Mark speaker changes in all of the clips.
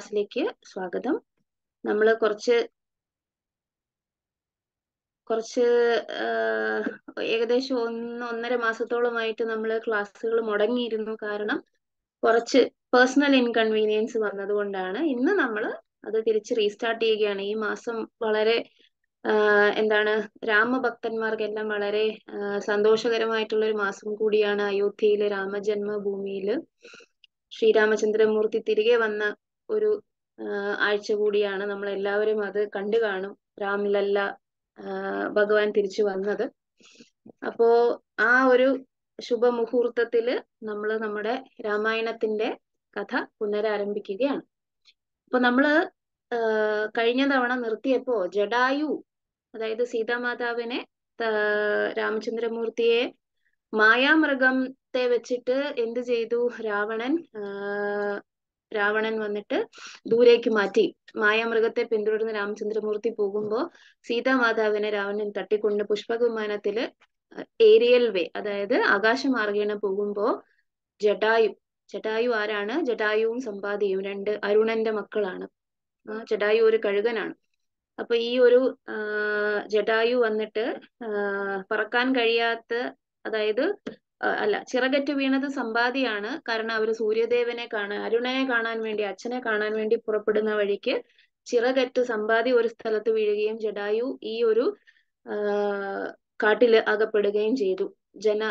Speaker 1: ക്ലാസ്സിലേക്ക് സ്വാഗതം. നമ്മൾ കുറച്ച് കുറച്ച് ഏകദേശം ഒന്ന് ഒന്നര മാസത്തോളമായിട്ട് നമ്മൾ ക്ലാസ്സുകൾ മുടങ്ങിയിരുന്നു. കാരണം കുറച്ച് പേഴ്സണൽ ഇൻകൺവീനിയൻസ് വന്നതുകൊണ്ടാണ്. ഇന്ന് നമ്മൾ അത് തിരിച്ച് റീസ്റ്റാർട്ട് ചെയ്യുകയാണ്. ഈ മാസം വളരെ എന്താണ് രാമഭക്തന്മാർക്കെല്ലാം വളരെ സന്തോഷകരമായിട്ടുള്ള ഒരു മാസം കൂടിയാണ് അയോധ്യയിലെ രാമജന്മഭൂമിയിൽ ശ്രീരാമചന്ദ്രമൂർത്തി തിരികെ വന്ന ഒരു ആഴ്ച കൂടിയാണ് നമ്മൾ എല്ലാവരും അത് കണ്ടു കാണും. രാമിലല്ല ഭഗവാൻ തിരിച്ചു വന്നത്. അപ്പോ ആ ഒരു ശുഭമുഹൂർത്തത്തിൽ നമ്മൾ നമ്മുടെ രാമായണത്തിന്റെ കഥ പുനരാരംഭിക്കുകയാണ്. അപ്പൊ നമ്മൾ കഴിഞ്ഞ തവണ നിർത്തിയപ്പോ ജഡായു അതായത് സീതാമാതാവിനെ രാമചന്ദ്രമൂർത്തിയെ മായാമൃഗത്തെ വെച്ചിട്ട് എന്ത് ചെയ്തു? രാവണൻ രാവണൻ വന്നിട്ട് ദൂരേക്ക് മാറ്റി. മായാമൃഗത്തെ പിന്തുടർന്ന് രാമചന്ദ്രമൂർത്തി പോകുമ്പോ സീതാമാതാവിനെ രാവണൻ തട്ടിക്കൊണ്ട് പുഷ്പവിമാനത്തിൽ ഏരിയൽ വേ അതായത് ആകാശമാർഗേണ പോകുമ്പോ ജടായു ജടായു ആരാണ്? ജടായുവും സമ്പാദിയും രണ്ട് അരുണന്റെ മക്കളാണ്. ആ ജടായു ഒരു കഴുകനാണ്. അപ്പൊ ഈ ഒരു ജടായു വന്നിട്ട് പറക്കാൻ കഴിയാത്ത അതായത് അല്ല ചിറകറ്റ് വീണത് സമ്പാദിയാണ്. കാരണം അവർ സൂര്യദേവനെ കാണാൻ അരുണനെ കാണാൻ വേണ്ടി അച്ഛനെ കാണാൻ വേണ്ടി പുറപ്പെടുന്ന വഴിക്ക് ചിറകറ്റ് സമ്പാദി ഒരു സ്ഥലത്ത് വീഴുകയും ജഡായു ഈ ഒരു കാട്ടിൽ അകപ്പെടുകയും ചെയ്തു. ജന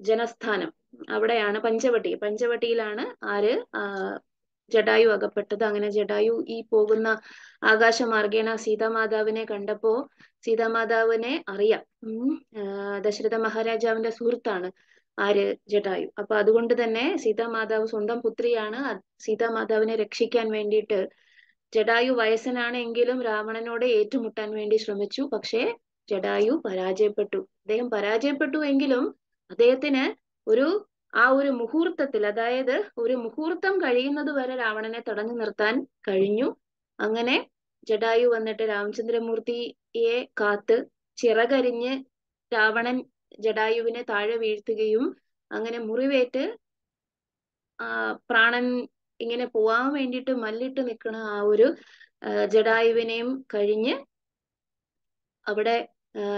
Speaker 1: ജനസ്ഥാനം. അവിടെയാണ് പഞ്ചവട്ടി. പഞ്ചവട്ടിയിലാണ് ആര് ജഡായു അകപ്പെട്ടത്. അങ്ങനെ ജടായു ഈ പോകുന്ന ആകാശമാർഗേണ സീതാമാതാവിനെ കണ്ടപ്പോ സീതാമാതാവിനെ അറിയാം. ദശരഥ മഹാരാജാവിന്റെ സുഹൃത്താണ്. ആര്? ജടായു അപ്പൊ അതുകൊണ്ട് തന്നെ സീതാമാതാവ് സ്വന്തം പുത്രിയാണ്. സീതാമാതാവിനെ രക്ഷിക്കാൻ വേണ്ടിയിട്ട് ജടായു വയസ്സനാണെങ്കിലും രാവണനോട് ഏറ്റുമുട്ടാൻ വേണ്ടി ശ്രമിച്ചു. പക്ഷേ ജടായു പരാജയപ്പെട്ടു. അദ്ദേഹം പരാജയപ്പെട്ടു എങ്കിലും അദ്ദേഹത്തിന് ഒരു ആ ഒരു മുഹൂർത്തത്തിൽ അതായത് ഒരു മുഹൂർത്തം കഴിയുന്നത് വരെ രാവണനെ തടഞ്ഞു നിർത്താൻ കഴിഞ്ഞു. അങ്ങനെ ജടായു വന്നിട്ട് രാമചന്ദ്രമൂർത്തിയെ കാത്ത് ചിറകരിഞ്ഞ് രാവണൻ ജടായുവിനെ താഴെ വീഴ്ത്തുകയും അങ്ങനെ മുറിവേറ്റ് ആ പ്രാണൻ ഇങ്ങനെ പോവാൻ വേണ്ടിയിട്ട് മല്ലിട്ട് നിൽക്കുന്ന ആ ഒരു ജഡായുവിനെയും കഴിഞ്ഞ് അവിടെ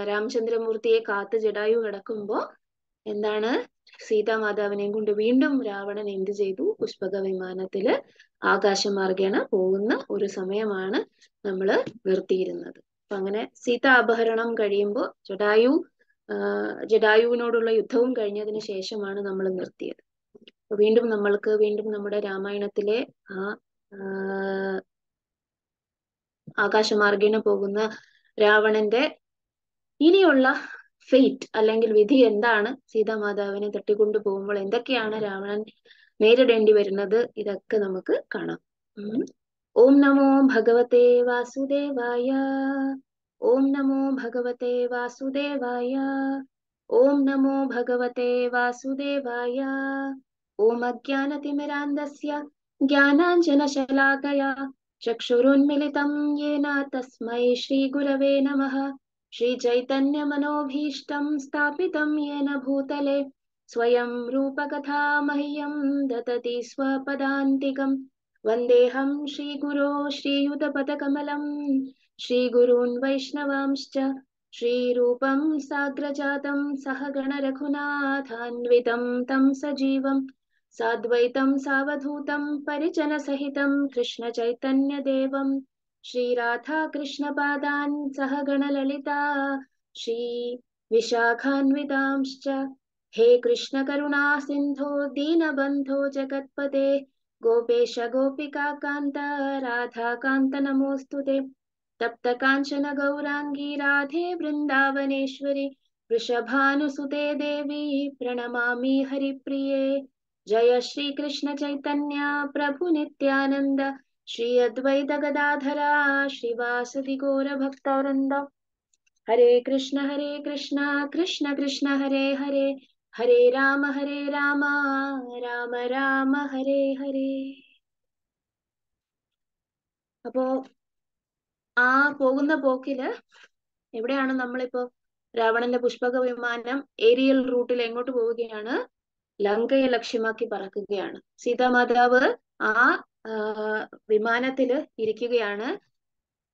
Speaker 1: രാമചന്ദ്രമൂർത്തിയെ കാത്ത് ജഡായു കിടക്കുമ്പോ എന്താണ് സീതാമാതാവിനെയും കൊണ്ട് വീണ്ടും രാവണൻ എന്ത് ചെയ്തു? പുഷ്പക വിമാനത്തിൽ ആകാശമാർഗേണ പോകുന്ന ഒരു സമയമാണ് നമ്മൾ നിർത്തിയിരുന്നത്. അപ്പൊ അങ്ങനെ സീതാ അപഹരണം കഴിയുമ്പോൾ ജടായു ആ, ജടായുവിനോടുള്ള യുദ്ധവും കഴിഞ്ഞതിന് ശേഷമാണ് നമ്മൾ നിർത്തിയത്. വീണ്ടും നമ്മൾക്ക് വീണ്ടും നമ്മുടെ രാമായണത്തിലെ ആ ആകാശമാർഗേണ പോകുന്ന രാവണന്റെ ഇനിയുള്ള ഫെയ്റ്റ് അല്ലെങ്കിൽ വിധി എന്താണ്? സീതാമാതാവിനെ തട്ടിക്കൊണ്ടു പോകുമ്പോൾ എന്തൊക്കെയാണ് രാവണൻ നേരിടേണ്ടി വരുന്നത്? ഇതൊക്കെ നമുക്ക് കാണാം. ഓം നമോ ഭഗവത്തെ വാസുദേവായ. ओम नमो भगवते वासुदेवाय। ओम नमो भगवते वासुदेवाय। ओम अज्ञानतिमिरान्दस्य, ज्ञानाञ्जनशलाकया, चक्षुरुन्मिलितं येन तस्मै श्रीगुरवे नमः। श्रीचैतन्यमनोभीष्टं स्थापितं येन भूतले, स्वयं रूपकथा मह्यं दतति स्वपदान्तिकम् वन्देऽहं श्रीगुरो श्रीयुतपदकमलम्। श्रीगुरून् वैष्णवांश्च श्रीरूपं साग्रजातं सहगणरघुनाथान्वितं तं सजीवं साद्वैतं सावधूतं परिजनसहितं कृष्णचैतन्यदेवम् श्रीराधा कृष्णपादान् सह गणललिता श्री विशाखान्वितांश्च हे कृष्ण करुणा सिन्धो दीनबन्धो जगत्पते गोपेश गोपिकान्त राधाकान्त नमोऽस्तु ते। तप्त काञ्चन गौराङ्गी राधे वृन्दावनेश्वरि वृषभानुसुते देवी प्रणमामि हरिप्रिये जय श्रीकृष्ण चैतन्य प्रभु नित्यानन्द श्री अद्वैत गदाधरा श्रीवासदि गौरभक्तवृन्द हरे कृष्ण हरे कृष्ण कृष्ण कृष्ण हरे हरे हरे राम हरे राम രാമ രാമ ഹരേ ഹരേ അപ്പോ ആ പോകുന്ന പോക്കിൽ എവിടെയാണ് നമ്മളിപ്പോ രാവണന്റെ പുഷ്പക വിമാനം ഏരിയൽ റൂട്ടിൽ എങ്ങോട്ട് പോവുകയാണ്? ലങ്കയെ ലക്ഷ്യമാക്കി പറക്കുകയാണ്. സീതാമാതാവ് ആ വിമാനത്തിൽ ഇരിക്കുകയാണ്.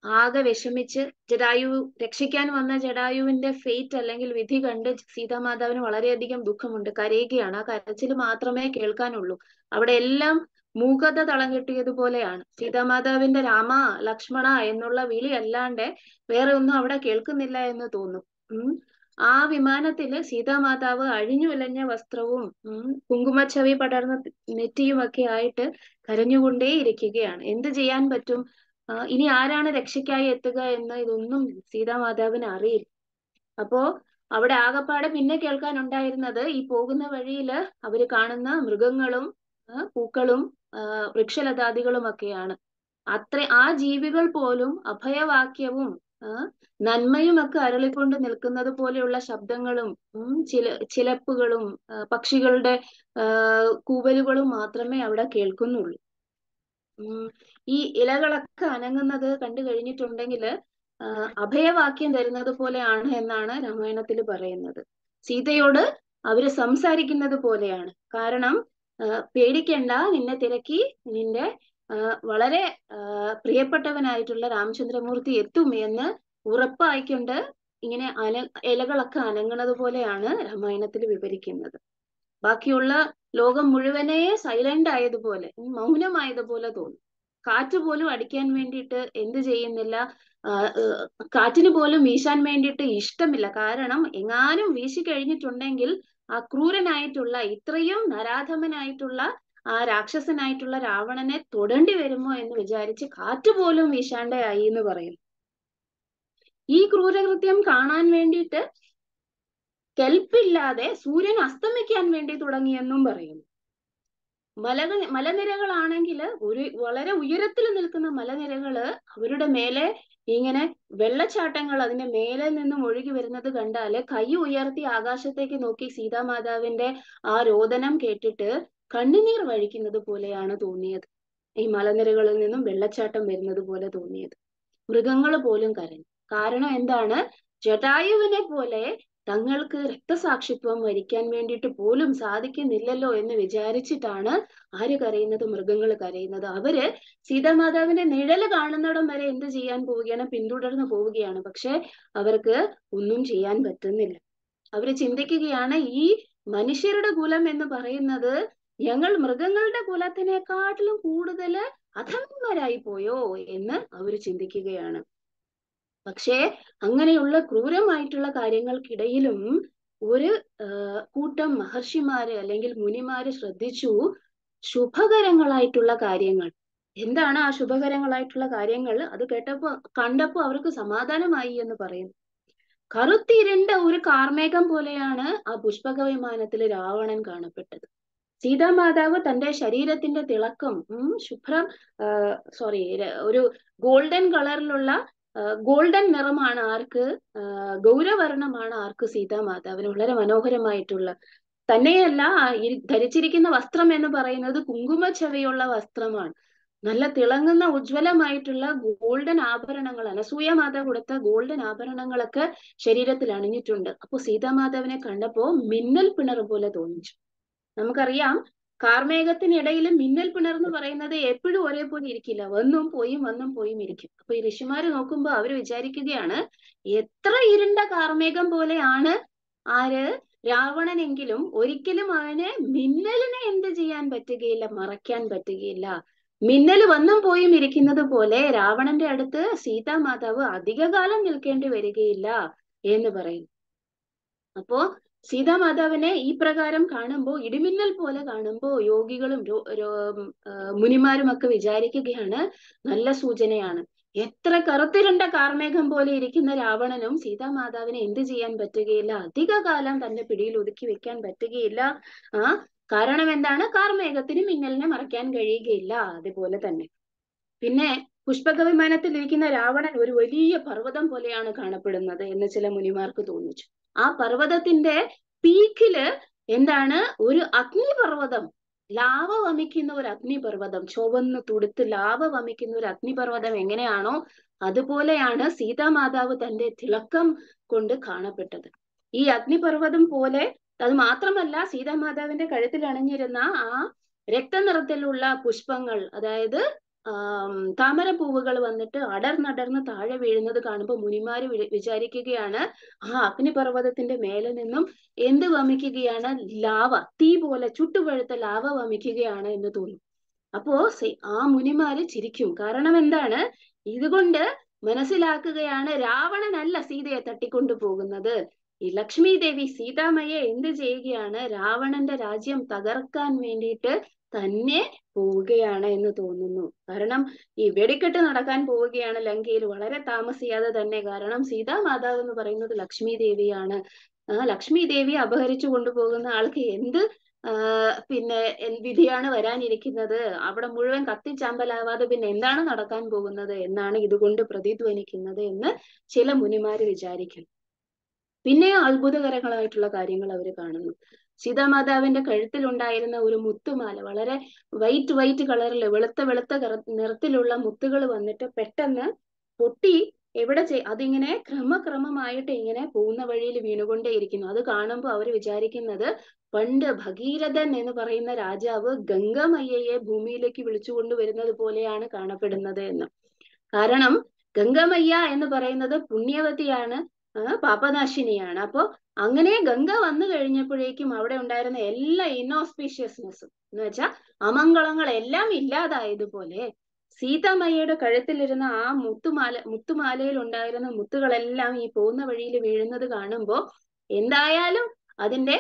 Speaker 1: ആകെ വിഷമിച്ച് ജടായു രക്ഷിക്കാൻ വന്ന ജടായുവിന്റെ ഫേറ്റ് അല്ലെങ്കിൽ വിധി കണ്ട് സീതാമാതാവിന് വളരെയധികം ദുഃഖമുണ്ട്. കരയുകയാണ്. ആ കരച്ചിൽ മാത്രമേ കേൾക്കാനുള്ളൂ. അവിടെ എല്ലാം മൂകത തളം കെട്ടിയതുപോലെയാണ് സീതാമാതാവിന്റെ രാമ ലക്ഷ്മണ എന്നുള്ള വിളി അല്ലാണ്ട് വേറെ ഒന്നും അവിടെ കേൾക്കുന്നില്ല എന്ന് തോന്നും. ഉം. ആ വിമാനത്തിൽ സീതാമാതാവ് അഴിഞ്ഞു ഉലഞ്ഞ വസ്ത്രവും കുങ്കുമച്ചവി പടർന്ന നെറ്റിയുമൊക്കെ ആയിട്ട് കരഞ്ഞുകൊണ്ടേ ഇരിക്കുകയാണ് എന്ത് ചെയ്യാൻ പറ്റും? ഇനി ആരാണ് രക്ഷയ്ക്കായി എത്തുക എന്ന് ഇതൊന്നും സീതാമാതാവിന് അറിയില്ല. അപ്പോ അവിടെ ആകപ്പാടെ പിന്നെ കേൾക്കാനുണ്ടായിരുന്നത് ഈ പോകുന്ന വഴിയിൽ അവർ കാണുന്ന മൃഗങ്ങളും പൂക്കളും ആ, വൃക്ഷലതാദികളും ഒക്കെയാണ് അത്ര ആ ജീവികൾ പോലും അഭയവാക്യവും നന്മയും ഒക്കെ അരളിക്കൊണ്ട് നിൽക്കുന്നത് പോലെയുള്ള ശബ്ദങ്ങളും ചില ചിലപ്പുകളും പക്ഷികളുടെ കൂവലുകളും മാത്രമേ അവിടെ കേൾക്കുന്നുള്ളൂ. ഈ ഇലകളൊക്കെ അനങ്ങുന്നത് കണ്ടു കഴിഞ്ഞിട്ടുണ്ടെങ്കിൽ അഭയവാക്യം തരുന്നത് പോലെയാണ് എന്നാണ് രാമായണത്തിൽ പറയുന്നത്. സീതയോട് അവർ സംസാരിക്കുന്നത് പോലെയാണ്. കാരണം പേടിക്കണ്ട. നിന്നെ തിരക്കി. നിന്റെ വളരെ പ്രിയപ്പെട്ടവനായിട്ടുള്ള രാമചന്ദ്രമൂർത്തി എത്തും എന്ന് ഉറപ്പായിക്കൊണ്ട് ഇങ്ങനെ അന ഇലകളൊക്കെ അനങ്ങണത് പോലെയാണ് രാമായണത്തിൽ വിവരിക്കുന്നത്. ബാക്കിയുള്ള ലോകം മുഴുവനെ സൈലന്റ് ആയതുപോലെ മൗനമായതുപോലെ തോന്നും. കാറ്റ് പോലും അടിക്കാൻ വേണ്ടിയിട്ട് എന്ത് ചെയ്യുന്നില്ല. കാറ്റിന് പോലും വീശാൻ വേണ്ടിയിട്ട് ഇഷ്ടമില്ല. കാരണം എങ്ങാനും വീശി കഴിഞ്ഞിട്ടുണ്ടെങ്കിൽ ക്രൂരനായിട്ടുള്ള ഇത്രയും നരാധമനായിട്ടുള്ള ആ രാക്ഷസനായിട്ടുള്ള രാവണനെ തൊടേണ്ടി വരുമോ എന്ന് വിചാരിച്ച് കാറ്റുപോലും വീശാണ്ടായി എന്ന് പറയും. ഈ ക്രൂരകൃത്യം കാണാൻ വേണ്ടിയിട്ട് കെൽപ്പില്ലാതെ സൂര്യൻ അസ്തമിക്കാൻ വേണ്ടി തുടങ്ങിയെന്നും പറയുന്നു മലകൾ മലനിരകളാണെങ്കിൽ ഒരു വളരെ ഉയരത്തിൽ നിൽക്കുന്ന മലനിരകൾ അവരുടെ മേലെ ഇങ്ങനെ വെള്ളച്ചാട്ടങ്ങൾ അതിന്റെ മേലെ നിന്നും ഒഴുകി വരുന്നത് കണ്ടാൽ കൈ ഉയർത്തി ആകാശത്തേക്ക് നോക്കി സീതാമാതാവിന്റെ ആ രോദനം കേട്ടിട്ട് കണ്ണുനീർ വഴിക്കുന്നത് പോലെയാണ് തോന്നിയത്. ഈ മലനിരകളിൽ നിന്നും വെള്ളച്ചാട്ടം വരുന്നത് പോലെ തോന്നിയത്. മൃഗങ്ങൾ പോലും കരഞ്ഞു. കാരണം എന്താണ്? ജടായുവിനെ പോലെ തങ്ങൾക്ക് രക്തസാക്ഷിത്വം വരിക്കാൻ വേണ്ടിയിട്ട് പോലും സാധിക്കുന്നില്ലല്ലോ എന്ന് വിചാരിച്ചിട്ടാണ് ആര് കരയുന്നത്? മൃഗങ്ങൾ കരയുന്നത്. അവർ സീതാമാതാവിന്റെ നിഴൽ കാണുന്നിടം വരെ എന്ത് ചെയ്യാൻ പോവുകയാണ്? പിന്തുടർന്ന് പോവുകയാണ്. പക്ഷെ അവർക്ക് ഒന്നും ചെയ്യാൻ പറ്റുന്നില്ല. അവർ ചിന്തിക്കുകയാണ് ഈ മനുഷ്യരുടെ കുലം എന്ന് പറയുന്നത് ഞങ്ങൾ മൃഗങ്ങളുടെ കുലത്തിനെക്കാട്ടിലും കൂടുതൽ അധമന്മാരായി പോയോ എന്ന് അവർ ചിന്തിക്കുകയാണ്. പക്ഷേ അങ്ങനെയുള്ള ക്രൂരമായിട്ടുള്ള കാര്യങ്ങൾക്കിടയിലും ഒരു കൂട്ടം മഹർഷിമാര് അല്ലെങ്കിൽ മുനിമാര് ശ്രദ്ധിച്ചു ശുഭകരങ്ങളായിട്ടുള്ള കാര്യങ്ങൾ. എന്താണ് ആ ശുഭകരങ്ങളായിട്ടുള്ള കാര്യങ്ങൾ? അത് കേട്ടപ്പോ കണ്ടപ്പോ അവർക്ക് സമാധാനമായി എന്ന് പറയുന്നു. കറുത്തിരുണ്ട ഒരു കാർമേഘം പോലെയാണ് ആ പുഷ്പക വിമാനത്തിൽ രാവണൻ കാണപ്പെട്ടത്. സീതാമാതാവ് തന്റെ ശരീരത്തിന്റെ തിളക്കം ഉം ശുഭ്രം സോറി ഒരു ഗോൾഡൻ കളറിലുള്ള ഗോൾഡൻ നിറമാണ് ആർക്ക് ഗൗരവർണമാണ് ആർക്ക് സീതാമാതാവിന് വളരെ മനോഹരമായിട്ടുള്ള തന്നെയല്ല ധരിച്ചിരിക്കുന്ന വസ്ത്രം എന്ന് പറയുന്നത് കുങ്കുമച്ചവയുള്ള വസ്ത്രമാണ്. നല്ല തിളങ്ങുന്ന ഉജ്ജ്വലമായിട്ടുള്ള ഗോൾഡൻ ആഭരണങ്ങൾ അനസൂയ കൊടുത്ത ഗോൾഡൻ ആഭരണങ്ങളൊക്കെ ശരീരത്തിൽ അണിഞ്ഞിട്ടുണ്ട്. അപ്പൊ സീതാമാതാവിനെ കണ്ടപ്പോ മിന്നൽ പിണർ പോലെ തോന്നിച്ചു. നമുക്കറിയാം കാർമേഘത്തിനിടയിൽ മിന്നൽ പിണർ എന്ന് പറയുന്നത് എപ്പോഴും ഒരേപോലെ ഇരിക്കില്ല. വന്നും പോയും വന്നും പോയും ഇരിക്കും. അപ്പൊ ഈ ഋഷിമാര് നോക്കുമ്പോ അവർ വിചാരിക്കുകയാണ് എത്ര ഇരുണ്ട കാർമേഘം പോലെയാണ് ആര്? രാവണനെങ്കിലും ഒരിക്കലും അവന് മിന്നലിനെ എന്ത് ചെയ്യാൻ പറ്റുകയില്ല മറയ്ക്കാൻ പറ്റുകയില്ല. മിന്നൽ വന്നും പോയും ഇരിക്കുന്നത് പോലെ രാവണന്റെ അടുത്ത് സീതാമാതാവ് അധികകാലം നിൽക്കേണ്ടി വരികയില്ല എന്ന് പറയുന്നു അപ്പോ സീതാമാതാവിനെ ഈ പ്രകാരം കാണുമ്പോൾ ഇടിമിന്നൽ പോലെ കാണുമ്പോൾ യോഗികളും മുനിമാരും ഒക്കെ വിചാരിക്കുകയാണ് നല്ല സൂചനയാണ്. എത്ര കറുത്തിരുണ്ട കാർമേഘം പോലെ ഇരിക്കുന്ന രാവണനും സീതാമാതാവിനെ എന്ത് ചെയ്യാൻ പറ്റുകയില്ല? അധികകാലം തന്റെ പിടിയിൽ ഒതുക്കി വെക്കാൻ പറ്റുകയില്ല. ആ കാരണം എന്താണ്? കാർമേഘത്തിന് മിന്നലിനെ മറയ്ക്കാൻ കഴിയുകയില്ല. അതുപോലെ തന്നെ. പിന്നെ പുഷ്പക വിമാനത്തിൽ ഇരിക്കുന്ന രാവണൻ ഒരു വലിയ പർവതം പോലെയാണ് കാണപ്പെടുന്നത് എന്ന് ചില മുനിമാർക്ക് തോന്നിച്ചു. ആ പർവതത്തിന്റെ പീക്കിൽ എന്താണ്? ഒരു അഗ്നിപർവതം. ലാവ വമിക്കുന്ന ഒരു അഗ്നിപർവതം. ചുവന്ന് തുടുത്ത് ലാവ വമിക്കുന്ന ഒരു അഗ്നിപർവതം എങ്ങനെയാണോ അതുപോലെയാണ് സീതാമാതാവ് തന്റെ തിളക്കം കൊണ്ട് കാണപ്പെട്ടത്. ഈ അഗ്നിപർവതം പോലെ അത് മാത്രമല്ല സീതാമാതാവിന്റെ കഴുത്തിൽ അണിഞ്ഞിരുന്ന ആ രക്തനിറത്തിലുള്ള പുഷ്പങ്ങൾ അതായത് ആം, താമരപ്പൂവുകൾ വന്നിട്ട് അടർന്നടർന്ന് താഴെ വീഴുന്നത് കാണുമ്പോൾ മുനിമാര് വിചാരിക്കുകയാണ് ആ അഗ്നിപർവതത്തിന്റെ മേലെ നിന്നും എന്ത് വമിക്കുകയാണ്? ലാവ തീ പോലെ ചുട്ടുപഴുത്ത ലാവ വമിക്കുകയാണ് എന്ന് തോന്നും. അപ്പോ ആ മുനിമാര് ചിരിക്കും. കാരണം എന്താണ്? ഇതുകൊണ്ട് മനസ്സിലാക്കുകയാണ് രാവണനല്ല സീതയെ തട്ടിക്കൊണ്ടു പോകുന്നത്. ഈ ലക്ഷ്മി ദേവി സീതാമ്മയെ എന്ത് ചെയ്യുകയാണ്? രാവണന്റെ രാജ്യം തകർക്കാൻ വേണ്ടിയിട്ട് തന്നെ പോവുകയാണ് എന്ന് തോന്നുന്നു. കാരണം ഈ വെടിക്കെട്ട് നടക്കാൻ പോവുകയാണ് ലങ്കയിൽ വളരെ താമസിയാതെ തന്നെ. കാരണം സീതാമാതാവ് എന്ന് പറയുന്നത് ലക്ഷ്മി ദേവിയാണ്. ആ ലക്ഷ്മി ദേവിയെ അപഹരിച്ചു കൊണ്ടുപോകുന്ന ആൾക്ക് എന്ത് പിന്നെ വിധിയാണ് വരാനിരിക്കുന്നത്? അവിടെ മുഴുവൻ കത്തിച്ചാമ്പലാവാതെ പിന്നെ എന്താണ് നടക്കാൻ പോകുന്നത് എന്നാണ് ഇതുകൊണ്ട് പ്രതിധ്വനിക്കുന്നത് എന്ന് ചില മുനിമാര് വിചാരിക്കുന്നു. പിന്നെ അത്ഭുതകരങ്ങളായിട്ടുള്ള കാര്യങ്ങൾ അവർ കാണുന്നു. സീതാമാതാവിന്റെ കഴുത്തിലുണ്ടായിരുന്ന ഒരു മുത്തുമാല വളരെ വൈറ്റ് വൈറ്റ് കളറിൽ വെളുത്ത വെളുത്ത നിറത്തിലുള്ള മുത്തുകൾ വന്നിട്ട് പെട്ടെന്ന് പൊട്ടി. എവിടെ ചെ അതിങ്ങനെ ക്രമക്രമമായിട്ട് ഇങ്ങനെ പോകുന്ന വഴിയിൽ വീണുകൊണ്ടേയിരിക്കുന്നു. അത് കാണുമ്പോൾ അവർ വിചാരിക്കുന്നത് പണ്ട് ഭഗീരഥൻ എന്ന് പറയുന്ന രാജാവ് ഗംഗമയ്യയെ ഭൂമിയിലേക്ക് വിളിച്ചുകൊണ്ട് വരുന്നത് പോലെയാണ് കാണപ്പെടുന്നത് എന്ന്. കാരണം ഗംഗമയ്യ എന്ന് പറയുന്നത് പുണ്യവതിയാണ്. പാപനാശിനിയാണ്. അപ്പോ അങ്ങനെ ഗംഗ വന്നു കഴിഞ്ഞപ്പോഴേക്കും അവിടെ ഉണ്ടായിരുന്ന എല്ലാ ഇന്നോസ്പീഷ്യസ്നെസ്സും എന്ന് വെച്ചാൽ അമംഗളങ്ങളെല്ലാം ഇല്ലാതായതുപോലെ സീതാമയ്യയുടെ കഴുത്തിലിരുന്ന ആ മുത്തുമാല മുത്തുമാലയിൽ ഉണ്ടായിരുന്ന മുത്തുകളെല്ലാം ഈ പോകുന്ന വഴിയിൽ വീഴുന്നത് കാണുമ്പോൾ എന്തായാലും അതിന്റെ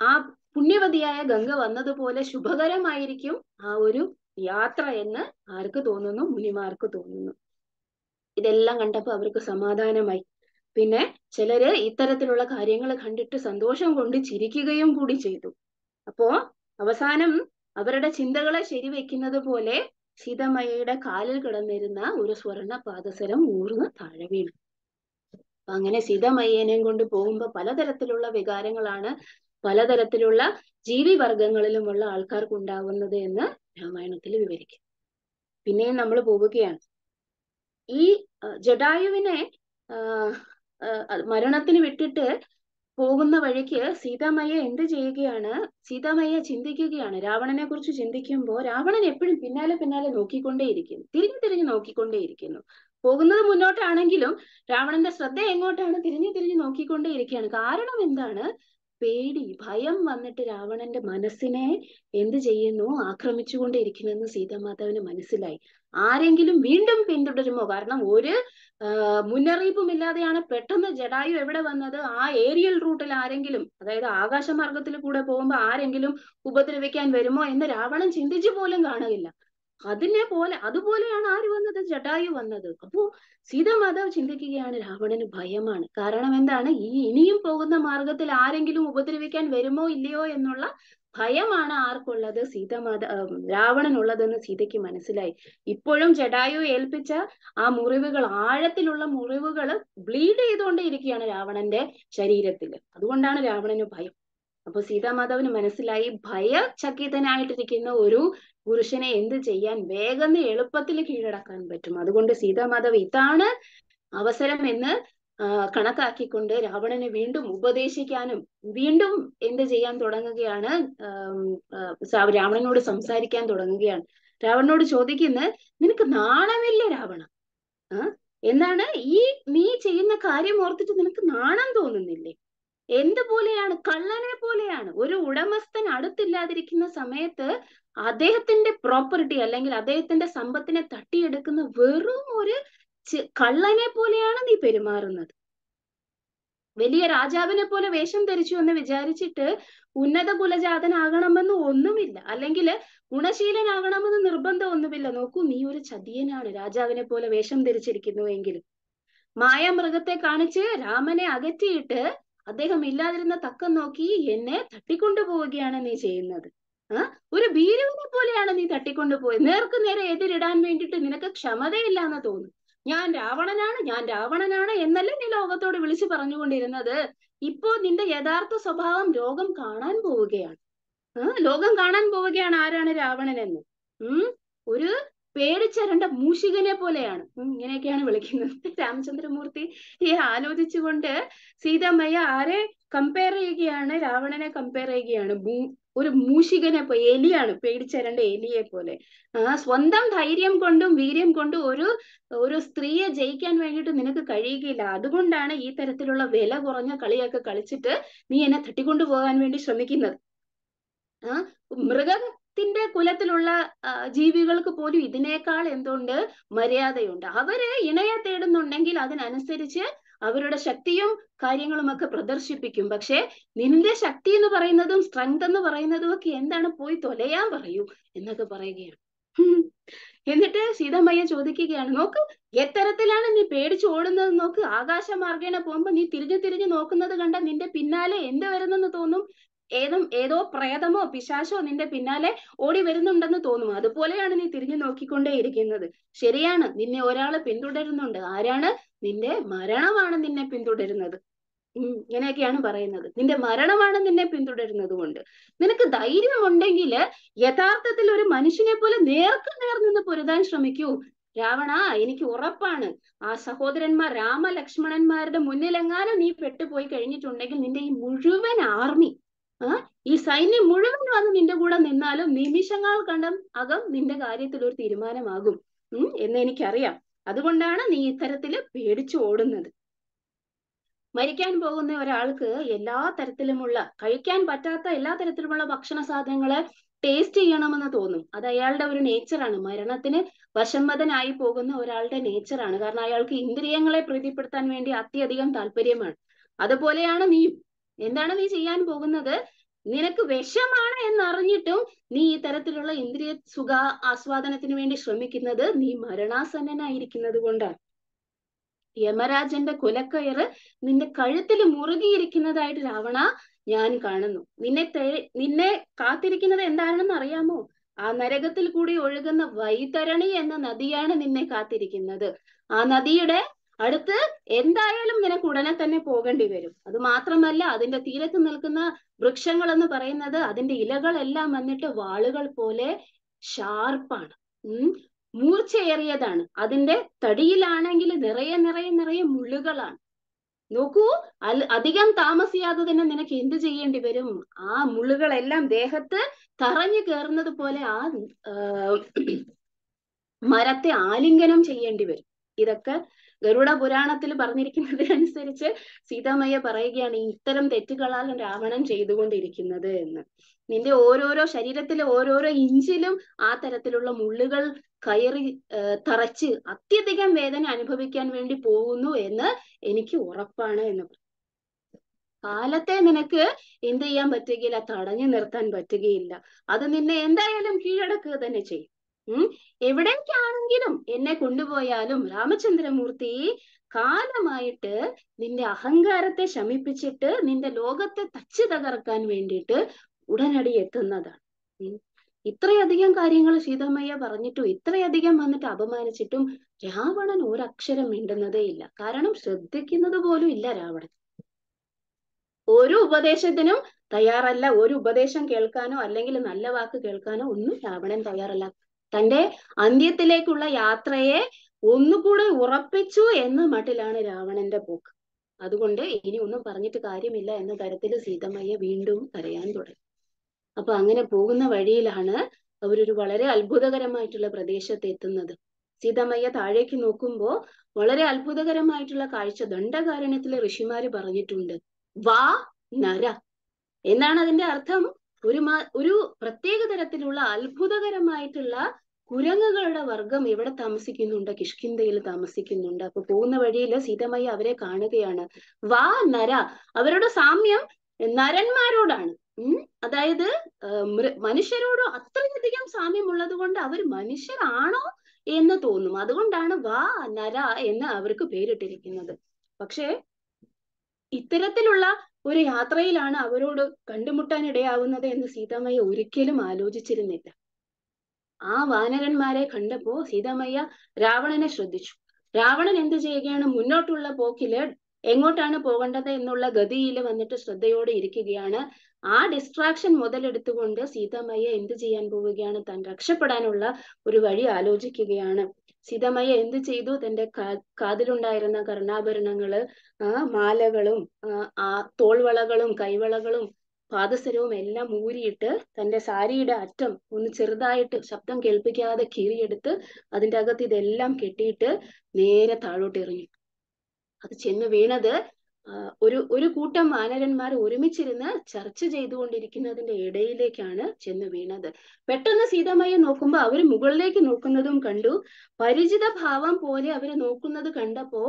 Speaker 1: ആ പുണ്യവതിയായ ഗംഗ വന്നതുപോലെ ശുഭകരമായിരിക്കും ആ ഒരു യാത്ര എന്ന് ആർക്ക് തോന്നുന്നു? മുനിമാർക്ക് തോന്നുന്നു. ഇതെല്ലാം കണ്ടപ്പോൾ അവർക്ക് സമാധാനമായി. പിന്നെ ചിലര് ഇത്തരത്തിലുള്ള കാര്യങ്ങൾ കണ്ടിട്ട് സന്തോഷം കൊണ്ട് ചിരിക്കുകയും കൂടി ചെയ്തു. അപ്പോ അവസാനം അവരുടെ ചിന്തകളെ ശരിവെക്കുന്നത് പോലെ സീതമ്മയുടെ കാലിൽ കിടന്നിരുന്ന ഒരു സ്വർണ പാദസരം ഊർന്ന് താഴെ വീണു. അങ്ങനെ സീതമയ്യനെയും കൊണ്ട് പോകുമ്പോ പലതരത്തിലുള്ള വികാരങ്ങളാണ് പലതരത്തിലുള്ള ജീവിവർഗങ്ങളിലുമുള്ള ആൾക്കാർക്ക് ഉണ്ടാവുന്നത് എന്ന് രാമായണത്തിൽ വിവരിക്കും. പിന്നെയും നമ്മൾ പോവുകയാണ്. ഈ ആ, മരണത്തിന് വിട്ടിട്ട് പോകുന്ന വഴിക്ക് സീതാമയ്യ എന്ത് ചെയ്യുകയാണ്? സീതാമയ്യ ചിന്തിക്കുകയാണ്. രാവണനെ കുറിച്ച് ചിന്തിക്കുമ്പോൾ രാവണൻ എപ്പോഴും പിന്നാലെ പിന്നാലെ നോക്കിക്കൊണ്ടേയിരിക്കുന്നു. തിരിഞ്ഞു തിരിഞ്ഞു നോക്കിക്കൊണ്ടേയിരിക്കുന്നു. പോകുന്നത് മുന്നോട്ടാണെങ്കിലും രാവണന്റെ ശ്രദ്ധ എങ്ങോട്ടാണ്? തിരിഞ്ഞു തിരിഞ്ഞു നോക്കിക്കൊണ്ടേയിരിക്കുകയാണ്. കാരണം എന്താണ്? പേടി ഭയം വന്നിട്ട് രാവണന്റെ മനസ്സിനെ എന്ത് ചെയ്യുന്നു? ആക്രമിച്ചുകൊണ്ടേയിരിക്കുന്നെന്ന് സീതാമാതാവിന് മനസ്സിലായി. ആരെങ്കിലും വീണ്ടും പിന്തുടരുമോ? കാരണം ഒരു മുന്നറിയിപ്പുമില്ലാതെയാണ് പെട്ടെന്ന് ജഡായു എവിടെ വന്നത്? ആ ഏരിയൽ റൂട്ടിൽ ആരെങ്കിലും അതായത് ആകാശമാർഗത്തിൽ കൂടെ പോകുമ്പോൾ ആരെങ്കിലും ഉപദ്രവിക്കാൻ വരുമോ എന്ന് രാവണൻ ചിന്തിച്ചു പോലും കാണുകയില്ല. അതിനെ പോലെ അതുപോലെയാണ് ആര് വന്നത്? ജഡായു വന്നത്. അപ്പോ സീതമാതാവ് ചിന്തിക്കുകയാണ് രാവണന് ഭയമാണ്. കാരണം എന്താണ്? ഈ ഇനിയും പോകുന്ന മാർഗത്തിൽ ആരെങ്കിലും ഉപദ്രവിക്കാൻ വരുമോ ഇല്ലയോ എന്നുള്ള ഭയമാണ് ആർക്കുള്ളത്? സീതാമാത രാവണനുള്ളതെന്ന് സീതയ്ക്ക് മനസ്സിലായി. ഇപ്പോഴും ജഡായു ഏൽപ്പിച്ച ആ മുറിവുകൾ ആഴത്തിലുള്ള മുറിവുകൾ ബ്ലീഡ് ചെയ്തുകൊണ്ടേ ഇരിക്കുകയാണ് രാവണന്റെ ശരീരത്തിൽ അതുകൊണ്ടാണ് രാവണന് ഭയം. അപ്പൊ സീതാമാതാവിന് മനസ്സിലായി ഭയചകിതനായിട്ടിരിക്കുന്ന ഒരു പുരുഷനെ എന്ത് ചെയ്യാൻ വേഗം എളുപ്പത്തിൽ കീഴടക്കാൻ പറ്റും. അതുകൊണ്ട് സീതാമാതാവ് ഇതാണ് അവസരം എന്ന് കണക്കാക്കിക്കൊണ്ട് രാവണനെ വീണ്ടും ഉപദേശിക്കാനും വീണ്ടും എന്ത് ചെയ്യാൻ തുടങ്ങുകയാണ് രാവണനോട് സംസാരിക്കാൻ തുടങ്ങുകയാണ്. രാവണനോട് ചോദിക്കുന്നത് നിനക്ക് നാണമില്ല രാവണ? എന്താണ് ഈ നീ ചെയ്യുന്ന കാര്യം ഓർത്തിട്ട് നിനക്ക് നാണം തോന്നുന്നില്ലേ? എന്ത് പോലെയാണ് കള്ളനെ പോലെയാണ് ഒരു ഉടമസ്ഥൻ അടുത്തില്ലാതിരിക്കുന്ന സമയത്ത് അദ്ദേഹത്തിന്റെ പ്രോപ്പർട്ടി അല്ലെങ്കിൽ അദ്ദേഹത്തിന്റെ സമ്പത്തിനെ തട്ടിയെടുക്കുന്ന വെറും ഒരു കള്ളനെ പോലെയാണ് നീ പെരുമാറുന്നത്. വലിയ രാജാവിനെ പോലെ വേഷം ധരിച്ചു എന്ന് വിചാരിച്ചിട്ട് ഉന്നത കുലജാതനാകണമെന്ന് ഒന്നുമില്ല. അല്ലെങ്കിൽ ഗുണശീലനാകണമെന്ന് നിർബന്ധം ഒന്നുമില്ല. നോക്കൂ നീ ഒരു ചതിയനാണ്. രാജാവിനെ പോലെ വേഷം ധരിച്ചിരിക്കുന്നു എങ്കിലും. മായാമൃഗത്തെ കാണിച്ച് രാമനെ അകറ്റിയിട്ട് അദ്ദേഹം ഇല്ലാതിരുന്ന തക്കം നോക്കി എന്നെ തട്ടിക്കൊണ്ടു പോവുകയാണ് നീ ചെയ്യുന്നത്. ആ? ഒരു ഭീരുവിനെ പോലെയാണ് നീ തട്ടിക്കൊണ്ടു പോയത് നേർക്ക് നേരെ എതിരിടാൻ വേണ്ടിയിട്ട് നിനക്ക് ക്ഷമതയില്ല എന്ന് തോന്നുന്നു ഞാൻ രാവണനാണ് ഞാൻ രാവണനാണ് എന്നല്ലേ നീ ലോകത്തോട് വിളിച്ചു പറഞ്ഞുകൊണ്ടിരുന്നത്? ഇപ്പോ നിന്റെ യഥാർത്ഥ സ്വഭാവം ലോകം കാണാൻ പോവുകയാണ്. ലോകം കാണാൻ പോവുകയാണ് ആരാണ് രാവണൻ എന്ന് ഉം ഒരു പേടിച്ചരണ്ട മൂഷികനെ പോലെയാണ്. ഇങ്ങനെയൊക്കെയാണ് വിളിക്കുന്നത്. രാമചന്ദ്രമൂർത്തി ഈ ആലോചിച്ചുകൊണ്ട് സീതാമ്മയ്യ ആരെ കമ്പയർ ചെയ്യുകയാണ്? രാവണനെ കമ്പയർ ചെയ്യുകയാണ്. ഭൂ ഒരു മൂഷികനെ പോ എലിയാണ് പേടിച്ചരണ്ട എലിയെ പോലെ. ആ സ്വന്തം ധൈര്യം കൊണ്ടും വീര്യം കൊണ്ടും ഒരു ഒരു സ്ത്രീയെ ജയിക്കാൻ വേണ്ടിയിട്ട് നിനക്ക് കഴിയുകയില്ല. അതുകൊണ്ടാണ് ഈ തരത്തിലുള്ള വില കുറഞ്ഞ കളിയൊക്കെ കളിച്ചിട്ട് നീ എന്നെ തട്ടിക്കൊണ്ടു പോകാൻ വേണ്ടി ശ്രമിക്കുന്നത്. ആ മൃഗത്തിന്റെ കുലത്തിലുള്ള ജീവികൾക്ക് പോലും ഇതിനേക്കാൾ എന്തുണ്ട്? മര്യാദയുണ്ട്. അവർ ഇണയെ തേടുന്നുണ്ടെങ്കിൽ അതിനനുസരിച്ച് അവരുടെ ശക്തിയും കാര്യങ്ങളും ഒക്കെ പ്രദർശിപ്പിക്കും. പക്ഷെ നിന്റെ ശക്തി എന്ന് പറയുന്നതും സ്ട്രെങ്ത് എന്ന് പറയുന്നതും ഒക്കെ എന്താണ്? പോയി തൊലയാൻ പറയൂ എന്നൊക്കെ പറയുകയാണ്. എന്നിട്ട് സീതമ്മയ്യ ചോദിക്കുകയാണ് നോക്ക് എത്തരത്തിലാണ് നീ പേടിച്ചു ഓടുന്നത്? നോക്ക് ആകാശമാർഗേണ പോകുമ്പോ നീ തിരിഞ്ഞു തിരിഞ്ഞു നോക്കുന്നത് കണ്ട നിന്റെ പിന്നാലെ എന്ത് വരുന്നെന്ന് തോന്നും? ഏതും ഏതോ പ്രേതമോ പിശാശോ നിന്റെ പിന്നാലെ ഓടി വരുന്നുണ്ടെന്ന് തോന്നും. അതുപോലെയാണ് നീ തിരിഞ്ഞു നോക്കിക്കൊണ്ടേയിരിക്കുന്നത്. ശരിയാണ് നിന്നെ ഒരാൾ പിന്തുടരുന്നുണ്ട്. ആരാണ്? നിന്റെ മരണമാണ് നിന്നെ പിന്തുടരുന്നത്. ഇങ്ങനെയൊക്കെയാണ് പറയുന്നത്. നിന്റെ മരണമാണ് നിന്നെ പിന്തുടരുന്നത് കൊണ്ട് നിനക്ക് ധൈര്യം ധൈര്യമുണ്ടെങ്കിൽ യഥാർത്ഥത്തിൽ ഒരു മനുഷ്യനെ പോലെ നേർക്ക് നേർ നിന്ന് പൊരുതാൻ ശ്രമിക്കൂ. രാവണ എനിക്ക് ഉറപ്പാണ്. ആ സഹോദരന്മാർ രാമലക്ഷ്മണന്മാരുടെ മുന്നിലെങ്ങാനും നീ പെട്ടുപോയി കഴിഞ്ഞിട്ടുണ്ടെങ്കിൽ നിന്റെ ഈ മുഴുവൻ ആർമി ആ ഈ സൈന്യം മുഴുവൻ വന്ന് നിന്റെ കൂടെ നിന്നാലും നിമിഷങ്ങൾ കണ്ടം അകം നിന്റെ കാര്യത്തിൽ ഒരു തീരുമാനമാകും. ഉം എന്ന് എനിക്കറിയാം. അതുകൊണ്ടാണ് നീ ഇത്തരത്തിൽ പേടിച്ചു ഓടുന്നത്. മരിക്കാൻ പോകുന്ന ഒരാൾക്ക് എല്ലാ തരത്തിലുമുള്ള കഴിക്കാൻ പറ്റാത്ത എല്ലാ തരത്തിലുമുള്ള ഭക്ഷണ സാധനങ്ങൾ ടേസ്റ്റ് ചെയ്യണമെന്ന് തോന്നും. അത് അയാളുടെ ഒരു നേച്ചറാണ് മരണത്തിന് വശംവദനായി പോകുന്ന ഒരാളുടെ നേച്ചറാണ് കാരണം അയാൾക്ക് ഇന്ദ്രിയങ്ങളെ പ്രീതിപ്പെടുത്താൻ വേണ്ടി അത്യധികം താല്പര്യമാണ്. അതുപോലെയാണ് നീയും. എന്താണ് നീ ചെയ്യാൻ പോകുന്നത്? നിനക്ക് വിഷമാണ് എന്നറിഞ്ഞിട്ടും നീ ഈ തരത്തിലുള്ള ഇന്ദ്രിയ സുഖ ആസ്വാദനത്തിന് വേണ്ടി ശ്രമിക്കുന്നത് നീ മരണാസന്നനായിരിക്കുന്നത് കൊണ്ടാണ്. യമരാജന്റെ കുലക്കയറ് നിന്റെ കഴുത്തിൽ മുറുകിയിരിക്കുന്നതായിട്ട് രാവണ ഞാൻ കാണുന്നു. നിന്നെ നിന്നെ കാത്തിരിക്കുന്നത് എന്താണെന്ന് അറിയാമോ? ആ നരകത്തിൽ കൂടി ഒഴുകുന്ന വൈതരണി എന്ന നദിയാണ് നിന്നെ കാത്തിരിക്കുന്നത്. ആ നദിയുടെ അടുത്ത് എന്തായാലും നിനക്ക് ഉടനെ തന്നെ പോകേണ്ടി വരും. അത് മാത്രമല്ല അതിന്റെ തീരത്ത് നിൽക്കുന്ന വൃക്ഷങ്ങൾ എന്ന് പറയുന്നത് അതിന്റെ ഇലകളെല്ലാം വന്നിട്ട് വാളുകൾ പോലെ ഷാർപ്പാണ്. ഉം മൂർച്ചയേറിയതാണ്. അതിന്റെ തടിയിലാണെങ്കിൽ നിറയെ നിറയെ നിറയെ മുള്ളുകളാണ്. നോക്കൂ അധികം താമസിയാതെ തന്നെ നിനക്ക് എന്ത് ചെയ്യേണ്ടി വരും? ആ മുള്ളുകളെല്ലാം ദേഹത്ത് തറഞ്ഞു കയറുന്നത് പോലെ ആ, മരത്തെ ആലിംഗനം ചെയ്യേണ്ടി വരും. ഇതൊക്കെ ഗരുഡ പുരാണത്തിൽ പറഞ്ഞിരിക്കുന്നത് അനുസരിച്ച് സീതാമയ്യ പറയുകയാണ് ഇത്തരം തെറ്റുകളാൽ രാവണൻ ചെയ്തുകൊണ്ടിരിക്കുന്നത് എന്ന്. നിന്റെ ഓരോരോ ശരീരത്തിലെ ഓരോരോ ഇഞ്ചിലും ആ തരത്തിലുള്ള മുള്ളുകൾ കയറി തറച്ച് അത്യധികം വേദന അനുഭവിക്കാൻ വേണ്ടി പോകുന്നു എന്ന് എനിക്ക് ഉറപ്പാണ് എന്ന് പറഞ്ഞു. കാലത്തെ നിനക്ക് എന്ത് ചെയ്യാൻ പറ്റുകയില്ല തടഞ്ഞു നിർത്താൻ പറ്റുകയില്ല. അത് നിന്നെ എന്തായാലും കീഴടക്കുക തന്നെ ചെയ്യും. ഉം? എവിടേക്കാണെങ്കിലും എന്നെ കൊണ്ടുപോയാലും രാമചന്ദ്രമൂർത്തി കാലമായിട്ട് നിന്റെ അഹങ്കാരത്തെ ശമിപ്പിച്ചിട്ട് നിന്റെ ലോകത്തെ തച്ചു തകർക്കാൻ വേണ്ടിയിട്ട് ഉടനടി എത്തുന്നതാണ്. ഇത്രയധികം കാര്യങ്ങൾ സീതമ്മയ്യ പറഞ്ഞിട്ടും ഇത്രയധികം വന്നിട്ട് അപമാനിച്ചിട്ടും രാവണൻ ഒരക്ഷരം മിണ്ടുന്നതേ ഇല്ല. കാരണം ശ്രദ്ധിക്കുന്നത് പോലും ഇല്ല രാവണൻ. ഒരു ഉപദേശത്തിനും തയ്യാറല്ല. ഒരു ഉപദേശം കേൾക്കാനോ അല്ലെങ്കിൽ നല്ല വാക്ക് കേൾക്കാനോ ഒന്നും രാവണൻ തയ്യാറല്ല. തന്റെ അന്ത്യത്തിലേക്കുള്ള യാത്രയെ ഒന്നുകൂടെ ഉറപ്പിച്ചു എന്ന മട്ടിലാണ് രാവണന്റെ പോക്ക്. അതുകൊണ്ട് ഇനി ഒന്നും പറഞ്ഞിട്ട് കാര്യമില്ല എന്ന തരത്തിൽ സീതമ്മയെ വീണ്ടും കരയാൻ തുടങ്ങി. അപ്പൊ അങ്ങനെ പോകുന്ന വഴിയിലാണ് അവരൊരു വളരെ അത്ഭുതകരമായിട്ടുള്ള പ്രദേശത്ത് എത്തുന്നത്. സീതമ്മയ്യ താഴേക്ക് നോക്കുമ്പോൾ വളരെ അത്ഭുതകരമായിട്ടുള്ള കാഴ്ച ദണ്ഡകാരണ്യത്തിലെ ഋഷിമാര് പറഞ്ഞിട്ടുണ്ട്. വാ നര. എന്നാണ് അതിന്റെ അർത്ഥം? ഒരു മാ ഒരു പ്രത്യേക തരത്തിലുള്ള അത്ഭുതകരമായിട്ടുള്ള കുരങ്ങുകളുടെ വർഗം ഇവിടെ താമസിക്കുന്നുണ്ട് കിഷ്കിന്തയിൽ താമസിക്കുന്നുണ്ട്. അപ്പൊ പോകുന്ന വഴിയിൽ സീതമയ്യ അവരെ കാണുകയാണ്. വാ നര. അവരുടെ സാമ്യം നരന്മാരോടാണ്. ഉം അതായത് മനുഷ്യരോടോ അത്രയധികം സാമ്യമുള്ളത് കൊണ്ട് അവർ മനുഷ്യരാണോ എന്ന് തോന്നും. അതുകൊണ്ടാണ് വാ നര എന്ന് അവർക്ക് പേരിട്ടിരിക്കുന്നത്. പക്ഷേ ഇത്തരത്തിലുള്ള ഒരു യാത്രയിലാണ് അവരോട് കണ്ടുമുട്ടാൻ ഇടയാവുന്നത് എന്ന് സീതാമയ്യ ഒരിക്കലും ആലോചിച്ചിരുന്നില്ല. ആ വാനരന്മാരെ കണ്ടപ്പോ സീതാമയ്യ രാവണനെ ശ്രദ്ധിച്ചു. രാവണൻ എന്ത് ചെയ്യുകയാണ്? മുന്നോട്ടുള്ള പോക്കിൽ എങ്ങോട്ടാണ് പോകേണ്ടത് എന്നുള്ള ഗതിയിൽ വന്നിട്ട് ശ്രദ്ധയോടെ ഇരിക്കുകയാണ്. ആ ഡിസ്ട്രാക്ഷൻ മുതലെടുത്തുകൊണ്ട് സീതാമയ്യ എന്ത് ചെയ്യാൻ പോവുകയാണ്? താൻ രക്ഷപ്പെടാനുള്ള ഒരു വഴി ആലോചിക്കുകയാണ്. സീതാമയ്യ എന്ത് ചെയ്തു? തന്റെ കാതിലുണ്ടായിരുന്ന കർണാഭരണങ്ങൾ മാലകളും ആ, തോൾവളകളും കൈവളകളും പാദസരവും എല്ലാം ഊരിയിട്ട് തന്റെ സാരിയുടെ അറ്റം ഒന്ന് ചെറുതായിട്ട് ശബ്ദം കേൾപ്പിക്കാതെ കീറിയെടുത്ത് അതിന്റെ അകത്ത് ഇതെല്ലാം കെട്ടിയിട്ട് നേരെ താഴോട്ട് എറിഞ്ഞു. അത് ചെന്ന് വീണത് ഒരു ഒരു കൂട്ടം വാനരന്മാർ ഒരുമിച്ചിരുന്ന് ചർച്ച ചെയ്തുകൊണ്ടിരിക്കുന്നതിന്റെ ഇടയിലേക്കാണ് ചെന്ന് വീണത്. പെട്ടെന്ന് സീതാമയ്യ നോക്കുമ്പോൾ അവർ മുകളിലേക്ക് നോക്കുന്നതും കണ്ടു. പരിചിത ഭാവം പോലെ അവർ നോക്കുന്നത് കണ്ടപ്പോ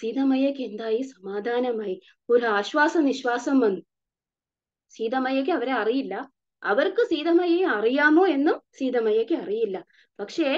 Speaker 1: സീതാമയ്യക്ക് എന്തായി? സമാധാനമായി. ഒരു ആശ്വാസ നിശ്വാസം വന്നു. സീതാമയ്യക്ക് അവരെ അറിയില്ല. അവർക്ക് സീതമയെ അറിയാമോ എന്നും സീതമയ്യക്ക് അറിയില്ല. പക്ഷേ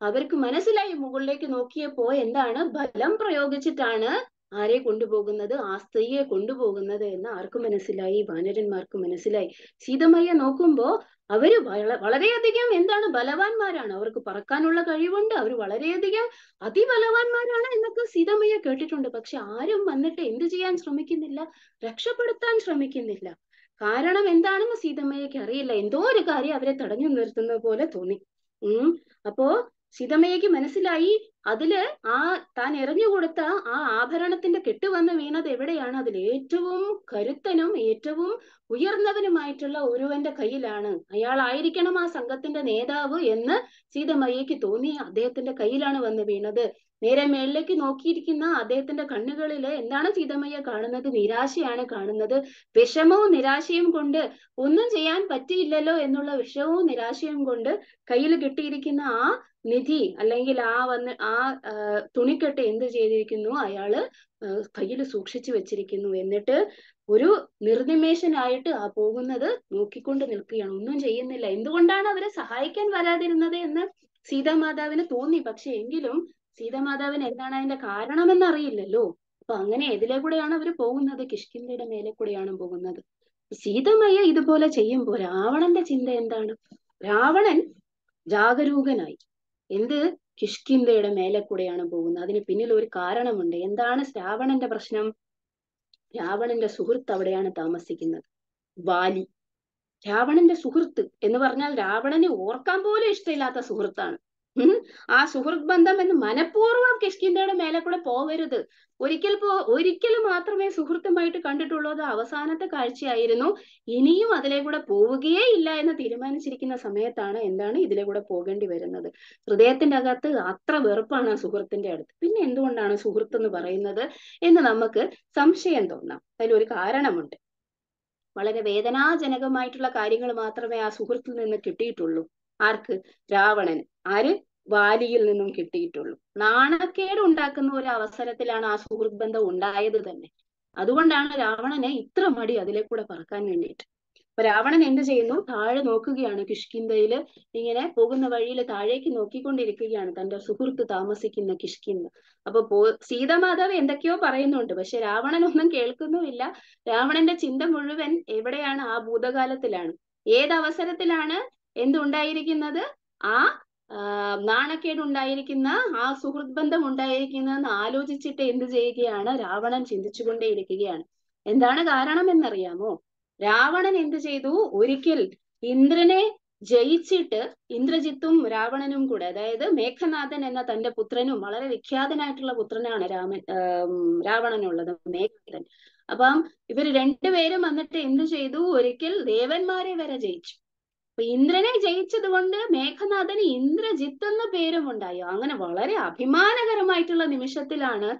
Speaker 1: അവർക്ക് മനസ്സിലായി മുകളിലേക്ക് നോക്കിയപ്പോ എന്താണ്? ബലം പ്രയോഗിച്ചിട്ടാണ് ആരെ കൊണ്ടുപോകുന്നത്? ആ സ്ത്രീയെ കൊണ്ടുപോകുന്നത് എന്ന് ആർക്ക് മനസ്സിലായി വാനരന്മാർക്ക് മനസ്സിലായി. സീതമ്മയെ നോക്കുമ്പോ അവർ വളരെയധികം എന്താണ് ബലവാന്മാരാണ്. അവർക്ക് പറക്കാനുള്ള കഴിവുണ്ട്. അവർ വളരെയധികം അതിബലവാന്മാരാണ് എന്നൊക്കെ സീതമ്മയെ കേട്ടിട്ടുണ്ട്. പക്ഷെ ആരും വന്നിട്ട് എന്ത് ചെയ്യാൻ ശ്രമിക്കുന്നില്ല? രക്ഷപ്പെടുത്താൻ ശ്രമിക്കുന്നില്ല. കാരണം എന്താണെന്ന് സീതമ്മയ്ക്ക് അറിയില്ല. എന്തോ ഒരു കാര്യം അവരെ തടഞ്ഞു നിർത്തുന്ന പോലെ തോന്നി. ഉം. അപ്പോ സീതമ്മയ്ക്ക് മനസ്സിലായി. അതിൽ ആ താൻ എറിഞ്ഞു കൊടുത്ത ആ ആഭരണത്തിന്റെ കെട്ട് വന്ന് വീണത് എവിടെയാണ്? അതിൽ ഏറ്റവും കരുത്തനും ഏറ്റവും ഉയർന്നവനുമായിട്ടുള്ള ഒരുവന്റെ കയ്യിലാണ്. അയാളായിരിക്കണം ആ സംഘത്തിന്റെ നേതാവ് എന്ന് സീതമ്മയ്ക്ക് തോന്നി. അദ്ദേഹത്തിന്റെ കയ്യിലാണ് വന്ന് വീണത്. നേരെ മേളിലേക്ക് നോക്കിയിരിക്കുന്ന അദ്ദേഹത്തിന്റെ കണ്ണുകളിൽ എന്താണ് സീതമ്മയ്യ കാണുന്നത്? നിരാശയാണ് കാണുന്നത്. വിഷമവും നിരാശയും കൊണ്ട് ഒന്നും ചെയ്യാൻ പറ്റിയില്ലല്ലോ എന്നുള്ള വിഷമവും നിരാശയും കൊണ്ട് കയ്യിൽ കിട്ടിയിരിക്കുന്ന ആ നിധി അല്ലെങ്കിൽ ആ വന്ന് ആ തുണിക്കെട്ട് എന്ത് ചെയ്തിരിക്കുന്നു? അയാൾ കയ്യിൽ സൂക്ഷിച്ചു വെച്ചിരിക്കുന്നു. എന്നിട്ട് ഒരു നിർനിമേഷനായിട്ട് ആ പോകുന്നത് നോക്കിക്കൊണ്ട് നിൽക്കുകയാണ്. ഒന്നും ചെയ്യുന്നില്ല. എന്തുകൊണ്ടാണ് അവരെ സഹായിക്കാൻ വരാതിരുന്നത് എന്ന് സീതാമാതാവിന് തോന്നി. പക്ഷെ എങ്കിലും സീതാമാതാവിന് എന്താണ് അതിന്റെ കാരണമെന്ന് അറിയില്ലല്ലോ. അപ്പൊ അങ്ങനെ എതിലെ കൂടെയാണ് അവർ പോകുന്നത്. കിഷ്കിന്ധയുടെ മേലെ കൂടെയാണ് പോകുന്നത്. സീതമയ്യ ഇതുപോലെ ചെയ്യുമ്പോൾ രാവണന്റെ ചിന്ത എന്താണ്? രാവണൻ ജാഗരൂകനായി. എന്ത്? കിഷ്കിന്ധയുടെ മേലെ കൂടെയാണ് പോകുന്നത്. അതിന് പിന്നിൽ ഒരു കാരണമുണ്ട്. എന്താണ് രാവണന്റെ പ്രശ്നം? രാവണന്റെ സുഹൃത്ത് അവിടെയാണ് താമസിക്കുന്നത്. വാലി. രാവണന്റെ സുഹൃത്ത് എന്ന് പറഞ്ഞാൽ രാവണന് ഓർക്കാൻ പോലും ഇഷ്ടമില്ലാത്ത സുഹൃത്താണ്. ആ സുഹൃത്ത് ബന്ധം എന്ന് മനഃപൂർവം കിഷ്കിന്ധയുടെ മേലെ കൂടെ പോകരുത്. ഒരിക്കൽ പോ ഒരിക്കൽ മാത്രമേ സുഹൃത്തുമായിട്ട് കണ്ടിട്ടുള്ളൂ. അത് അവസാനത്തെ കാഴ്ചയായിരുന്നു. ഇനിയും അതിലെ കൂടെ പോവുകയേ ഇല്ല എന്ന് തീരുമാനിച്ചിരിക്കുന്ന സമയത്താണ് എന്താണ് ഇതിലെ കൂടെ പോകേണ്ടി വരുന്നത്. ഹൃദയത്തിന്റെ അകത്ത് അത്ര വെറുപ്പാണ് ആ സുഹൃത്തിന്റെ അടുത്ത്. പിന്നെ എന്തുകൊണ്ടാണ് സുഹൃത്ത് എന്ന് പറയുന്നത് എന്ന് നമുക്ക് സംശയം തോന്നാം. അതിലൊരു കാരണമുണ്ട്. വളരെ വേദനാജനകമായിട്ടുള്ള കാര്യങ്ങൾ മാത്രമേ ആ സുഹൃത്തിൽ നിന്ന് കിട്ടിയിട്ടുള്ളൂ. ആർക്ക്? രാവണൻ ആര്? വാലിയിൽ നിന്നും കിട്ടിയിട്ടുള്ളൂ. നാണക്കേട് ഉണ്ടാക്കുന്ന ഒരു അവസരത്തിലാണ് ആ സുഹൃത് ബന്ധം ഉണ്ടായത് തന്നെ. അതുകൊണ്ടാണ് രാവണനെ ഇത്ര മടി അതിലെ കൂടെ പറക്കാൻ വേണ്ടിയിട്ട്. അപ്പൊ രാവണൻ എന്ത് ചെയ്യുന്നു? താഴെ നോക്കുകയാണ് കിഷ്കിന്തയിൽ ഇങ്ങനെ പോകുന്ന വഴിയിൽ താഴേക്ക് നോക്കിക്കൊണ്ടിരിക്കുകയാണ് തന്റെ സുഹൃത്ത് താമസിക്കുന്ന കിഷ്കിന്ത അപ്പൊ പോ സീതമാധവ് എന്തൊക്കെയോ പറയുന്നുണ്ട്. പക്ഷെ രാവണൻ ഒന്നും കേൾക്കുന്നുമില്ല. രാവണന്റെ ചിന്ത മുഴുവൻ എവിടെയാണ്? ആ ഭൂതകാലത്തിലാണ്. ഏത് അവസരത്തിലാണ് എന്തുണ്ടായിരിക്കുന്നത്? ആ നാണക്കേട് ഉണ്ടായിരിക്കുന്ന ആ സുഹൃത് ബന്ധം ഉണ്ടായിരിക്കുന്നതെന്ന് ആലോചിച്ചിട്ട് എന്ത് ചെയ്യുകയാണ്? രാവണൻ ചിന്തിച്ചുകൊണ്ടേയിരിക്കുകയാണ്. എന്താണ് കാരണം എന്നറിയാമോ രാവണൻ എന്ത് ചെയ്തു? ഒരിക്കൽ ഇന്ദ്രനെ ജയിച്ചിട്ട് ഇന്ദ്രജിത്തും രാവണനും കൂടെ അതായത് മേഘനാഥൻ എന്ന തന്റെ പുത്രനും വളരെ വിഖ്യാതനായിട്ടുള്ള പുത്രനാണ് രാമൻ രാവണനുള്ളത് മേഘനാഥൻ. അപ്പം ഇവർ രണ്ടുപേരും വന്നിട്ട് എന്ത് ചെയ്തു? ഒരിക്കൽ ദേവന്മാരെ വരെ ജയിച്ചു. ഇന്ദ്രനെ ജയിച്ചത് കൊണ്ട് മേഘനാഥന് ഇന്ദ്രജിത്ത് എന്ന പേരും ഉണ്ടായി അങ്ങനെ വളരെ അഭിമാനകരമായിട്ടുള്ള നിമിഷത്തിലാണ്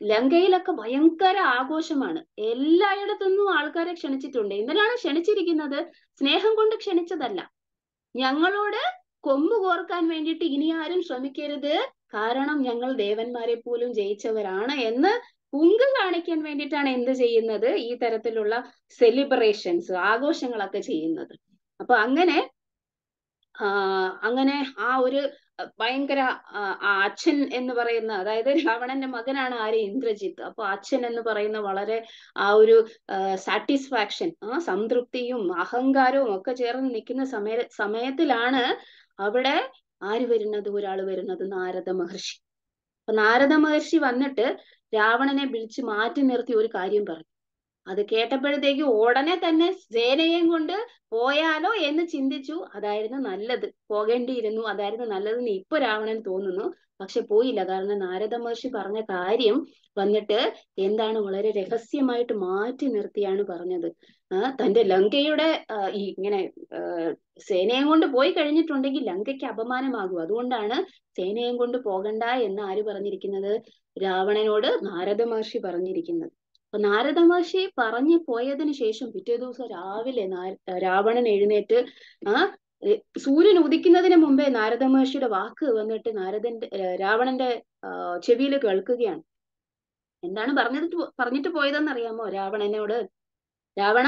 Speaker 1: ലങ്കയിലൊക്കെ ഭയങ്കര ആഘോഷമാണ്. എല്ലായിടത്തുനിന്നും ആൾക്കാരെ ക്ഷണിച്ചിട്ടുണ്ട്. ഇന്ദ്രനാണ് ക്ഷണിച്ചിരിക്കുന്നത്. സ്നേഹം കൊണ്ട് ക്ഷണിച്ചതല്ല. ഞങ്ങളോട് കൊമ്പ് കോർക്കാൻ വേണ്ടിയിട്ട് ഇനി ആരും ശ്രമിക്കരുത്. കാരണം ഞങ്ങൾ ദേവന്മാരെ പോലും ജയിച്ചവരാണ് എന്ന് പുങ്ക് കാണിക്കാൻ വേണ്ടിയിട്ടാണ് എന്ത് ചെയ്യുന്നത്? ഈ തരത്തിലുള്ള സെലിബ്രേഷൻസ് ആഘോഷങ്ങളൊക്കെ ചെയ്യുന്നത്. അപ്പൊ അങ്ങനെ അങ്ങനെ ആ ഒരു ഭയങ്കര അച്ഛൻ എന്ന് പറയുന്ന അതായത് രാവണന്റെ മകനാണ് ആര്? ഇന്ദ്രജിത്ത്. അപ്പൊ അച്ഛൻ എന്ന് പറയുന്ന വളരെ ആ ഒരു സാറ്റിസ്ഫാക്ഷൻ ആ സംതൃപ്തിയും അഹങ്കാരവും ഒക്കെ ചേർന്ന് നിൽക്കുന്ന സമയ സമയത്തിലാണ് അവിടെ ആര് വരുന്നത്? ഒരാൾ വരുന്നത് നാരദ മഹർഷി. അപ്പൊ നാരദ മഹർഷി വന്നിട്ട് രാവണനെ വിളിച്ച് മാറ്റി നിർത്തി ഒരു കാര്യം പറഞ്ഞു. അത് കേട്ടപ്പോഴത്തേക്ക് ഉടനെ തന്നെ സേനയെയും കൊണ്ട് പോയാലോ എന്ന് ചിന്തിച്ചു. അതായിരുന്നു നല്ലത്. പോകേണ്ടിയിരുന്നു. അതായിരുന്നു നല്ലതെന്ന് ഇപ്പൊ രാവണൻ തോന്നുന്നു. പക്ഷെ പോയില്ല. കാരണം നാരദ മഹർഷി പറഞ്ഞ കാര്യം വന്നിട്ട് എന്താണ് വളരെ രഹസ്യമായിട്ട് മാറ്റി നിർത്തിയാണ് പറഞ്ഞത്. തന്റെ ലങ്കയുടെ ഇങ്ങനെ സേനയും കൊണ്ട് പോയി കഴിഞ്ഞിട്ടുണ്ടെങ്കിൽ ലങ്കയ്ക്ക് അപമാനമാകും. അതുകൊണ്ടാണ് സേനയും കൊണ്ട് പോകണ്ട എന്ന് ആര് പറഞ്ഞിരിക്കുന്നത്? രാവണനോട് നാരദ മഹർഷി പറഞ്ഞിരിക്കുന്നത്. അപ്പൊ നാരദ മഹർഷി പറഞ്ഞു പോയതിനു ശേഷം പിറ്റേ ദിവസം രാവിലെ രാവണൻ എഴുന്നേറ്റ് ആ സൂര്യൻ ഉദിക്കുന്നതിന് മുമ്പേ നാരദ മഹർഷിയുടെ വാക്ക് വന്നിട്ട് നാരദന്റെ രാവണന്റെ ചെവിയിൽ കേൾക്കുകയാണ്. എന്താണ് പറഞ്ഞത് പറഞ്ഞിട്ട് പോയതെന്ന് അറിയാമോ രാവണനോട് രാവണ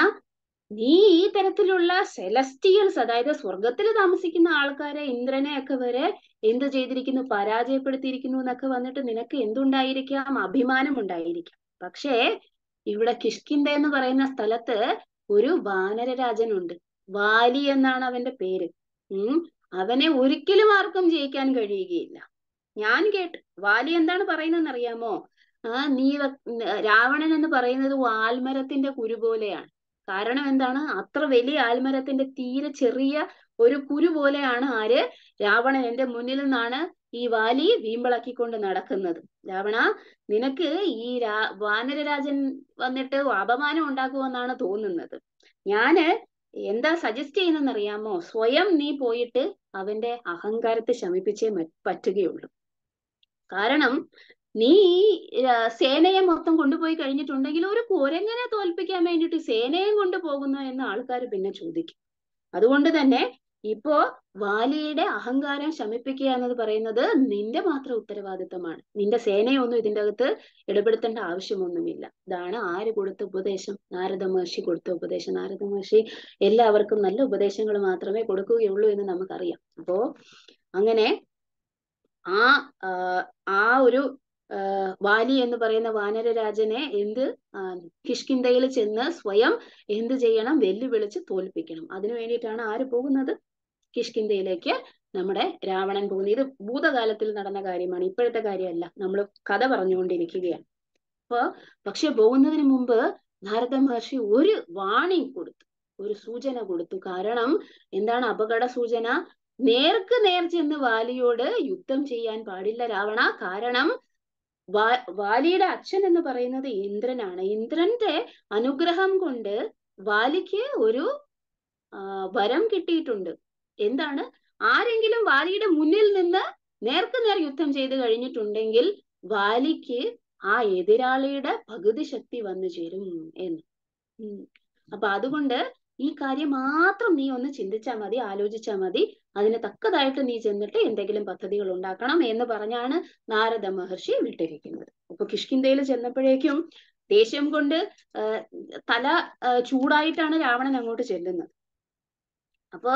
Speaker 1: നീ ഈ തരത്തിലുള്ള സെലസ്റ്റിയൽസ് അതായത് സ്വർഗത്തിൽ താമസിക്കുന്ന ആൾക്കാരെ ഇന്ദ്രനെ ഒക്കെ വരെ എന്ത് ചെയ്തിരിക്കുന്നു പരാജയപ്പെടുത്തിയിരിക്കുന്നു എന്നൊക്കെ വന്നിട്ട് നിനക്ക് എന്തുണ്ടായിരിക്കാം? അഭിമാനം ഉണ്ടായിരിക്കാം പക്ഷേ ഇവിടെ കിഷ്കിന്ത എന്ന് പറയുന്ന സ്ഥലത്ത് ഒരു വാനരരാജനുണ്ട്. വാലി എന്നാണ് അവന്റെ പേര്. ഉം അവനെ ഒരിക്കലും ആർക്കും ജയിക്കാൻ കഴിയുകയില്ല. ഞാൻ കേട്ടു വാലി എന്താണ് പറയുന്നതെന്ന് അറിയാമോ ആ നീ രാവണൻ എന്ന് പറയുന്നത് ആൽമരത്തിന്റെ കുരു പോലെയാണ്. കാരണം എന്താണ്? അത്ര വലിയ ആൽമരത്തിന്റെ തീരെ ചെറിയ ഒരു കുരു പോലെയാണ് ആര്? രാവണൻ. എന്റെ മുന്നിൽ നിന്നാണ് ഈ വാലി വീമ്പിളക്കിക്കൊണ്ട് നടക്കുന്നത്. രാവണ നിനക്ക് ഈ രാ വാനരരാജൻ വന്നിട്ട് അപമാനം ഉണ്ടാക്കുമെന്നാണ് തോന്നുന്നത്. ഞാൻ എന്താ സജസ്റ്റ് അറിയാമോ സ്വയം നീ പോയിട്ട് അവന്റെ അഹങ്കാരത്തെ ശമിപ്പിച്ചേ പറ്റുകയുള്ളൂ. കാരണം നീ സേനയെ മൊത്തം കൊണ്ടുപോയി കഴിഞ്ഞിട്ടുണ്ടെങ്കിൽ ഒരു കുരങ്ങനെ തോൽപ്പിക്കാൻ വേണ്ടിയിട്ട് സേനയും കൊണ്ടുപോകുന്നു എന്ന് ആൾക്കാർ പിന്നെ ചോദിക്കും. അതുകൊണ്ട് തന്നെ ഇപ്പോ വാലിയുടെ അഹങ്കാരം ശമിപ്പിക്കുക എന്നത് പറയുന്നത് നിന്റെ മാത്രം ഉത്തരവാദിത്തമാണ്. നിന്റെ സേനയൊന്നും ഇതിന്റെ അകത്ത് ഇടപെടുത്തേണ്ട ആവശ്യമൊന്നുമില്ല. ഇതാണ് ആര് കൊടുത്ത ഉപദേശം? നാരദ മഹർഷി കൊടുത്ത ഉപദേശം. നാരദ മഹർഷി എല്ലാവർക്കും നല്ല ഉപദേശങ്ങൾ മാത്രമേ കൊടുക്കുകയുള്ളൂ എന്ന് നമുക്കറിയാം. അപ്പോ അങ്ങനെ ആ ആ, ഒരു വാലി എന്ന് പറയുന്ന വാനരരാജനെ എന്ത് കിഷ്കിന്തയിൽ ചെന്ന് സ്വയം എന്ത് ചെയ്യണം? വെല്ലുവിളിച്ച് തോൽപ്പിക്കണം. അതിനു വേണ്ടിയിട്ടാണ് ആര് പോകുന്നത്? കിഷ്കിന്ധയിലേക്ക് നമ്മുടെ രാവണൻ പോകുന്നു. ഇത് ഭൂതകാലത്തിൽ നടന്ന കാര്യമാണ്. ഇപ്പോഴത്തെ കാര്യമല്ല. നമ്മൾ കഥ പറഞ്ഞുകൊണ്ടിരിക്കുകയാണ്. അപ്പൊ പക്ഷെ പോകുന്നതിന് മുമ്പ് നാരദ മഹർഷി ഒരു വാണിംഗ് കൊടുത്തു. ഒരു സൂചന കൊടുത്തു. കാരണം എന്താണ് അപകട സൂചന? നേർക്ക് നേർ ചെന്ന് വാലിയോട് യുദ്ധം ചെയ്യാൻ പാടില്ല രാവണ. കാരണം വാലിയുടെ അച്ഛൻ എന്ന് പറയുന്നത് ഇന്ദ്രനാണ്. ഇന്ദ്രന്റെ അനുഗ്രഹം കൊണ്ട് വാലിക്ക് ഒരു വരം കിട്ടിയിട്ടുണ്ട്. എന്താണ്? ആരെങ്കിലും വാലിയുടെ മുന്നിൽ നിന്ന് നേർക്കുനേർ യുദ്ധം ചെയ്ത് കഴിഞ്ഞിട്ടുണ്ടെങ്കിൽ വാലിക്ക് ആ എതിരാളിയുടെ പകുതി ശക്തി വന്നു ചേരും എന്ന്. അപ്പൊ അതുകൊണ്ട് ഈ കാര്യം മാത്രം നീ ഒന്ന് ചിന്തിച്ചാ മതി ആലോചിച്ചാ മതി. അതിന് തക്കതായിട്ട് നീ ചെന്നിട്ട് എന്തെങ്കിലും പദ്ധതികൾ ഉണ്ടാക്കണം എന്ന് പറഞ്ഞാണ് നാരദ മഹർഷി വിട്ടിരിക്കുന്നത്. അപ്പൊ കിഷ്കിന്തയിൽ ചെന്നപ്പോഴേക്കും ദേഷ്യം കൊണ്ട് തല ചൂടായിട്ടാണ് രാവണൻ അങ്ങോട്ട് ചെല്ലുന്നത്. അപ്പൊ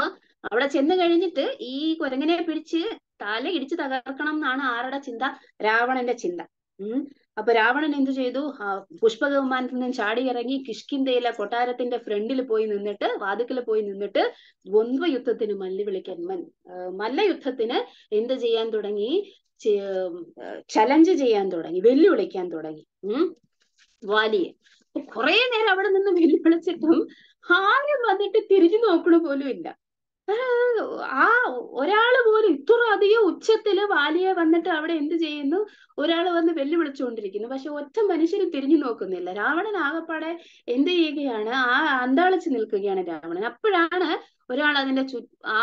Speaker 1: അവിടെ ചെന്ന് കഴിഞ്ഞിട്ട് ഈ കുരങ്ങനെ പിടിച്ച് തല ഇടിച്ച് തകർക്കണം എന്നാണ് ആരുടെ ചിന്ത? രാവണന്റെ ചിന്ത. ഉം. അപ്പൊ രാവണൻ എന്തു ചെയ്തു? ആ പുഷ്പകവിമാനത്തിൽ നിന്ന് ചാടി ഇറങ്ങി കിഷ്കിന്തയിലെ കൊട്ടാരത്തിന്റെ ഫ്രണ്ടിൽ പോയി നിന്നിട്ട് വാതുക്കൽ പോയി നിന്നിട്ട് ദ്വന്ദ്വ യുദ്ധത്തിന് മല്ലി വിളിക്കാൻ മല്ലയുദ്ധത്തിന് എന്ത് ചെയ്യാൻ തുടങ്ങി? ചലഞ്ച് ചെയ്യാൻ തുടങ്ങി. വെല്ലുവിളിക്കാൻ തുടങ്ങി. ഉം. വാലിയെ. കുറേ നേരം അവിടെ നിന്ന് വെല്ലുവിളിച്ചിട്ടും ആരും വന്നിട്ട് തിരിഞ്ഞു നോക്കണ പോലും ഇല്ല. ആ, ഒരാൾ പോലും ഇത്ര അധികം ഉച്ചത്തിൽ വാലിയെ വന്നിട്ട് അവിടെ എന്ത് ചെയ്യുന്നു? ഒരാൾ വന്ന് വെല്ലുവിളിച്ചുകൊണ്ടിരിക്കുന്നു. പക്ഷെ ഒറ്റ മനുഷ്യരും തിരിഞ്ഞു നോക്കുന്നില്ല. രാവണൻ ആകപ്പാടെ എന്ത് ചെയ്യുകയാണ്? ആ അന്താളിച്ച് നിൽക്കുകയാണ് രാവണൻ. അപ്പോഴാണ് ഒരാൾ അതിന്റെ ചു ആ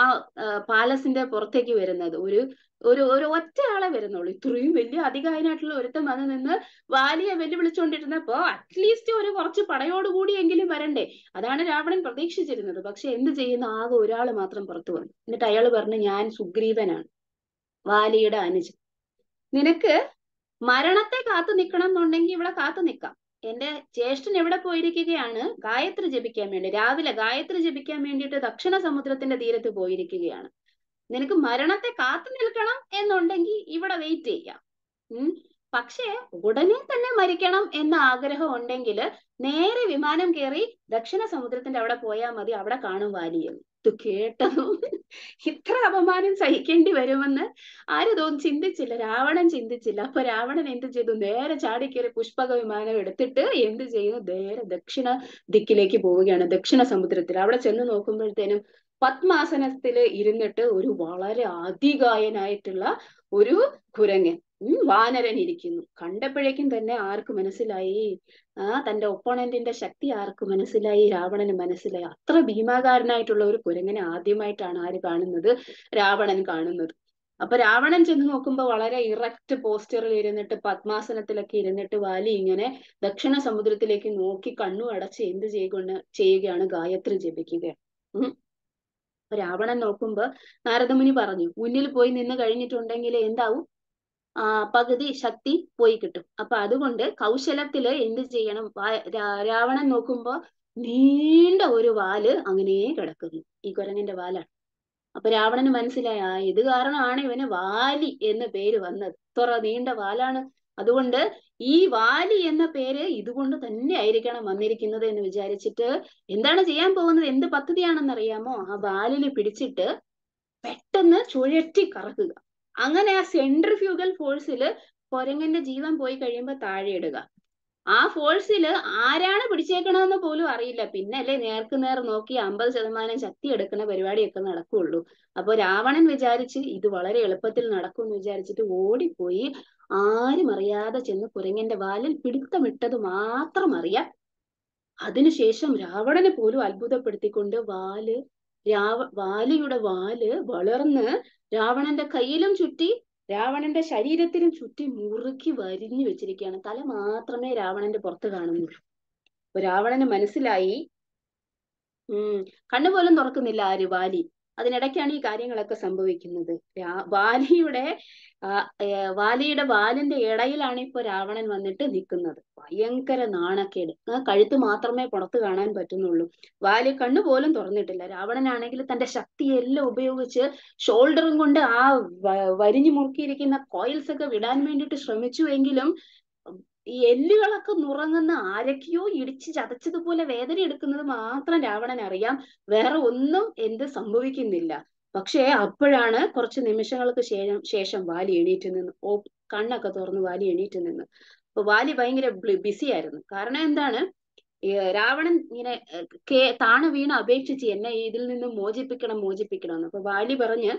Speaker 1: പാലസിന്റെ പുറത്തേക്ക് വരുന്നത്. ഒരു ഒരു ഒരു ഒറ്റ ആളെ വരുന്നുള്ളൂ. ഇത്രയും വലിയ അധികായനായിട്ടുള്ള ഒരുത്തൻ വന്ന് നിന്ന് വാലിയെ വെല്ലുവിളിച്ചുകൊണ്ടിരുന്നപ്പോ അറ്റ്ലീസ്റ്റ് ഒരു കുറച്ച് പടയോടുകൂടിയെങ്കിലും വരണ്ടേ. അതാണ് രാവണൻ പ്രതീക്ഷിച്ചിരുന്നത്. പക്ഷെ എന്ത് ചെയ്യുന്ന ആകെ ഒരാൾ മാത്രം പുറത്തു വന്നു. എന്നിട്ട് അയാൾ പറഞ്ഞു ഞാൻ സുഗ്രീവനാണ്. വാലിയുടെ അനുജൻ. നിനക്ക് മരണത്തെ കാത്തു നിൽക്കണം എന്നുണ്ടെങ്കിൽ ഇവിടെ കാത്തു നിൽക്കാം എന്റെ ജ്യേഷ്ഠൻ എവിടെ പോയിരിക്കുകയാണ്? ഗായത്രി ജപിക്കാൻ വേണ്ടി. രാവിലെ ഗായത്രി ജപിക്കാൻ വേണ്ടിയിട്ട് ദക്ഷിണ സമുദ്രത്തിന്റെ തീരത്ത് പോയിരിക്കുകയാണ്. നിനക്ക് മരണത്തെ കാത്തു നിൽക്കണം എന്നുണ്ടെങ്കിൽ ഇവിടെ വെയിറ്റ് ചെയ്യാം. ഉം. പക്ഷേ ഉടനെ തന്നെ മരിക്കണം എന്ന ആഗ്രഹം ഉണ്ടെങ്കിൽ നേരെ വിമാനം കയറി ദക്ഷിണ സമുദ്രത്തിന്റെ അവിടെ പോയാൽ മതി. അവിടെ കാണും വാലിയെന്ന് ഇത് കേട്ടതും ഇത്ര അപമാനം സഹിക്കേണ്ടി വരുമെന്ന് ആരതൊന്നും തോന്നും ചിന്തിച്ചില്ല. രാവണൻ ചിന്തിച്ചില്ല. അപ്പൊ രാവണൻ എന്ത് ചെയ്തു? നേരെ ചാടിക്കേറി പുഷ്പക വിമാനം എടുത്തിട്ട് എന്ത് ചെയ്യുന്നു? നേരെ ദക്ഷിണ ദിക്കിലേക്ക് പോവുകയാണ്. ദക്ഷിണ സമുദ്രത്തിൽ. അവിടെ ചെന്ന് നോക്കുമ്പോഴത്തേനും പത്മാസനത്തിൽ ഇരുന്നിട്ട് ഒരു വളരെ അതികായനായിട്ടുള്ള ഒരു കുരങ്ങൻ വാനരൻ ഇരിക്കുന്നു. കണ്ടപ്പോഴേക്കും തന്നെ ആർക്ക് മനസ്സിലായി? ആ തന്റെ ഒപ്പോണന്റിന്റെ ശക്തി ആർക്ക് മനസ്സിലായി? രാവണന് മനസ്സിലായി. അത്ര ഭീമാകാരനായിട്ടുള്ള ഒരു കുരങ്ങനെ ആദ്യമായിട്ടാണ് ആര് കാണുന്നത്? രാവണൻ കാണുന്നത്. അപ്പൊ രാവണൻ ചെന്ന് നോക്കുമ്പോൾ വളരെ ഇറക്റ്റ് പോസ്റ്ററിൽ ഇരുന്നിട്ട് പത്മാസനത്തിലൊക്കെ ഇരുന്നിട്ട് വാലി ഇങ്ങനെ ദക്ഷിണ സമുദ്രത്തിലേക്ക് നോക്കി കണ്ണു അടച്ച് എന്ത് ചെയ്യുകൊണ്ട് ചെയ്യുകയാണ്? ഗായത്രി ജപിക്കുകയാണ്. രാവണൻ നോക്കുമ്പോ നാരദമുനി പറഞ്ഞു മുന്നിൽ പോയി നിന്ന് കഴിഞ്ഞിട്ടുണ്ടെങ്കിൽ എന്താവും? ആ പകുതി ശക്തി പോയി കിട്ടും. അപ്പൊ അതുകൊണ്ട് കൗശലത്തിൽ എന്ത് ചെയ്യണം? രാവണൻ നോക്കുമ്പോ നീണ്ട ഒരു വാൽ അങ്ങനെ കിടക്കുന്നു. ഈ കുരങ്ങന്റെ വാലാണ്. അപ്പൊ രാവണന് മനസ്സിലായി ഇത് കാരണമാണ് ഇവന് വാലി എന്ന പേര് വന്നത്. ഇത്ര നീണ്ട വാലാണ്. അതുകൊണ്ട് ഈ വാലി എന്ന പേര് ഇതുകൊണ്ട് തന്നെ ആയിരിക്കണം വന്നിരിക്കുന്നത് എന്ന് വിചാരിച്ചിട്ട് എന്താണ് ചെയ്യാൻ പോകുന്നത്? എന്ത് പദ്ധതിയാണെന്ന് അറിയാമോ? ആ വാലിൽ പിടിച്ചിട്ട് പെട്ടെന്ന് ചുഴറ്റി കറക്കുക. അങ്ങനെ ആ സെൻട്രിഫ്യൂഗൽ ഫോഴ്സിൽ കൊരങ്ങന്റെ ജീവൻ പോയി കഴിയുമ്പോൾ താഴെ ഇടുക. ആ ഫോഴ്സിൽ ആരാണ് പിടിച്ചേക്കണമെന്ന് പോലും അറിയില്ല. പിന്നെ അല്ലേ നേർക്ക് നേർ നോക്കി അമ്പത് ശതമാനം ശക്തി എടുക്കുന്ന പരിപാടിയൊക്കെ നടക്കുകയുള്ളൂ അപ്പൊ രാവണൻ വിചാരിച്ച് ഇത് വളരെ എളുപ്പത്തിൽ നടക്കും എന്ന് വിചാരിച്ചിട്ട് ഓടിപ്പോയി ആരും അറിയാതെ ചെന്ന് കുരങ്ങന്റെ വാലിൽ പിടുത്തമിട്ടത് മാത്രം അറിയാം. അതിനുശേഷം രാവണനെ പോലും അത്ഭുതപ്പെടുത്തിക്കൊണ്ട് വാൽ രാവ വാലിയുടെ വാൽ വളർന്ന് രാവണന്റെ കയ്യിലും ചുറ്റി രാവണന്റെ ശരീരത്തിലും ചുറ്റി മുറുക്കി വരിഞ്ഞു വെച്ചിരിക്കുകയാണ്. തല മാത്രമേ രാവണന്റെ പുറത്ത് കാണുന്നുള്ളൂ. അപ്പൊ രാവണന് മനസ്സിലായി ഉം കണ്ണുപോലും തുറക്കുന്നില്ല ആര് വാലി. അതിനിടയ്ക്കാണ് ഈ കാര്യങ്ങളൊക്കെ സംഭവിക്കുന്നത്. വാലിയുടെ വാലിയുടെ വാലിന്റെ ഇടയിലാണ് ഇപ്പൊ രാവണൻ വന്നിട്ട് നിൽക്കുന്നത് ഭയങ്കര നാണക്കേട്. കഴുത്ത് മാത്രമേ പുറത്ത് കാണാൻ പറ്റുന്നുള്ളൂ. വാലി കണ്ണു പോലും തുറന്നിട്ടില്ല. രാവണനാണെങ്കിൽ തന്റെ ശക്തിയെല്ലാം ഉപയോഗിച്ച് ഷോൾഡറും കൊണ്ട് ആ വരിഞ്ഞു മുറുക്കിയിരിക്കുന്ന കോയിൽസ് ഒക്കെ വിടാൻ വേണ്ടിയിട്ട് ശ്രമിച്ചു എങ്കിലും ഈ എല്ലുകളൊക്കെ നുറങ്ങുന്ന ആരൊക്കെയോ ഇടിച്ച് ചതച്ചതുപോലെ വേദന എടുക്കുന്നത് മാത്രം രാവണൻ അറിയാം. വേറെ ഒന്നും എന്ത് സംഭവിക്കുന്നില്ല. പക്ഷേ അപ്പോഴാണ് കുറച്ച് നിമിഷങ്ങൾക്ക് ശേഷം ശേഷം വാലി എണീറ്റ് നിന്ന് ഓ കണ്ണൊക്കെ തുറന്ന് വാലി എണീറ്റ് നിന്ന്. അപ്പൊ വാലി ഭയങ്കര ബിസി ആയിരുന്നു. കാരണം എന്താണ്? രാവണൻ ഇങ്ങനെ കേ താണു വീണ് അപേക്ഷിച്ച് എന്നെ ഇതിൽ നിന്ന് മോചിപ്പിക്കണം മോചിപ്പിക്കണം എന്ന് അപ്പൊ വാലി പറഞ്ഞ്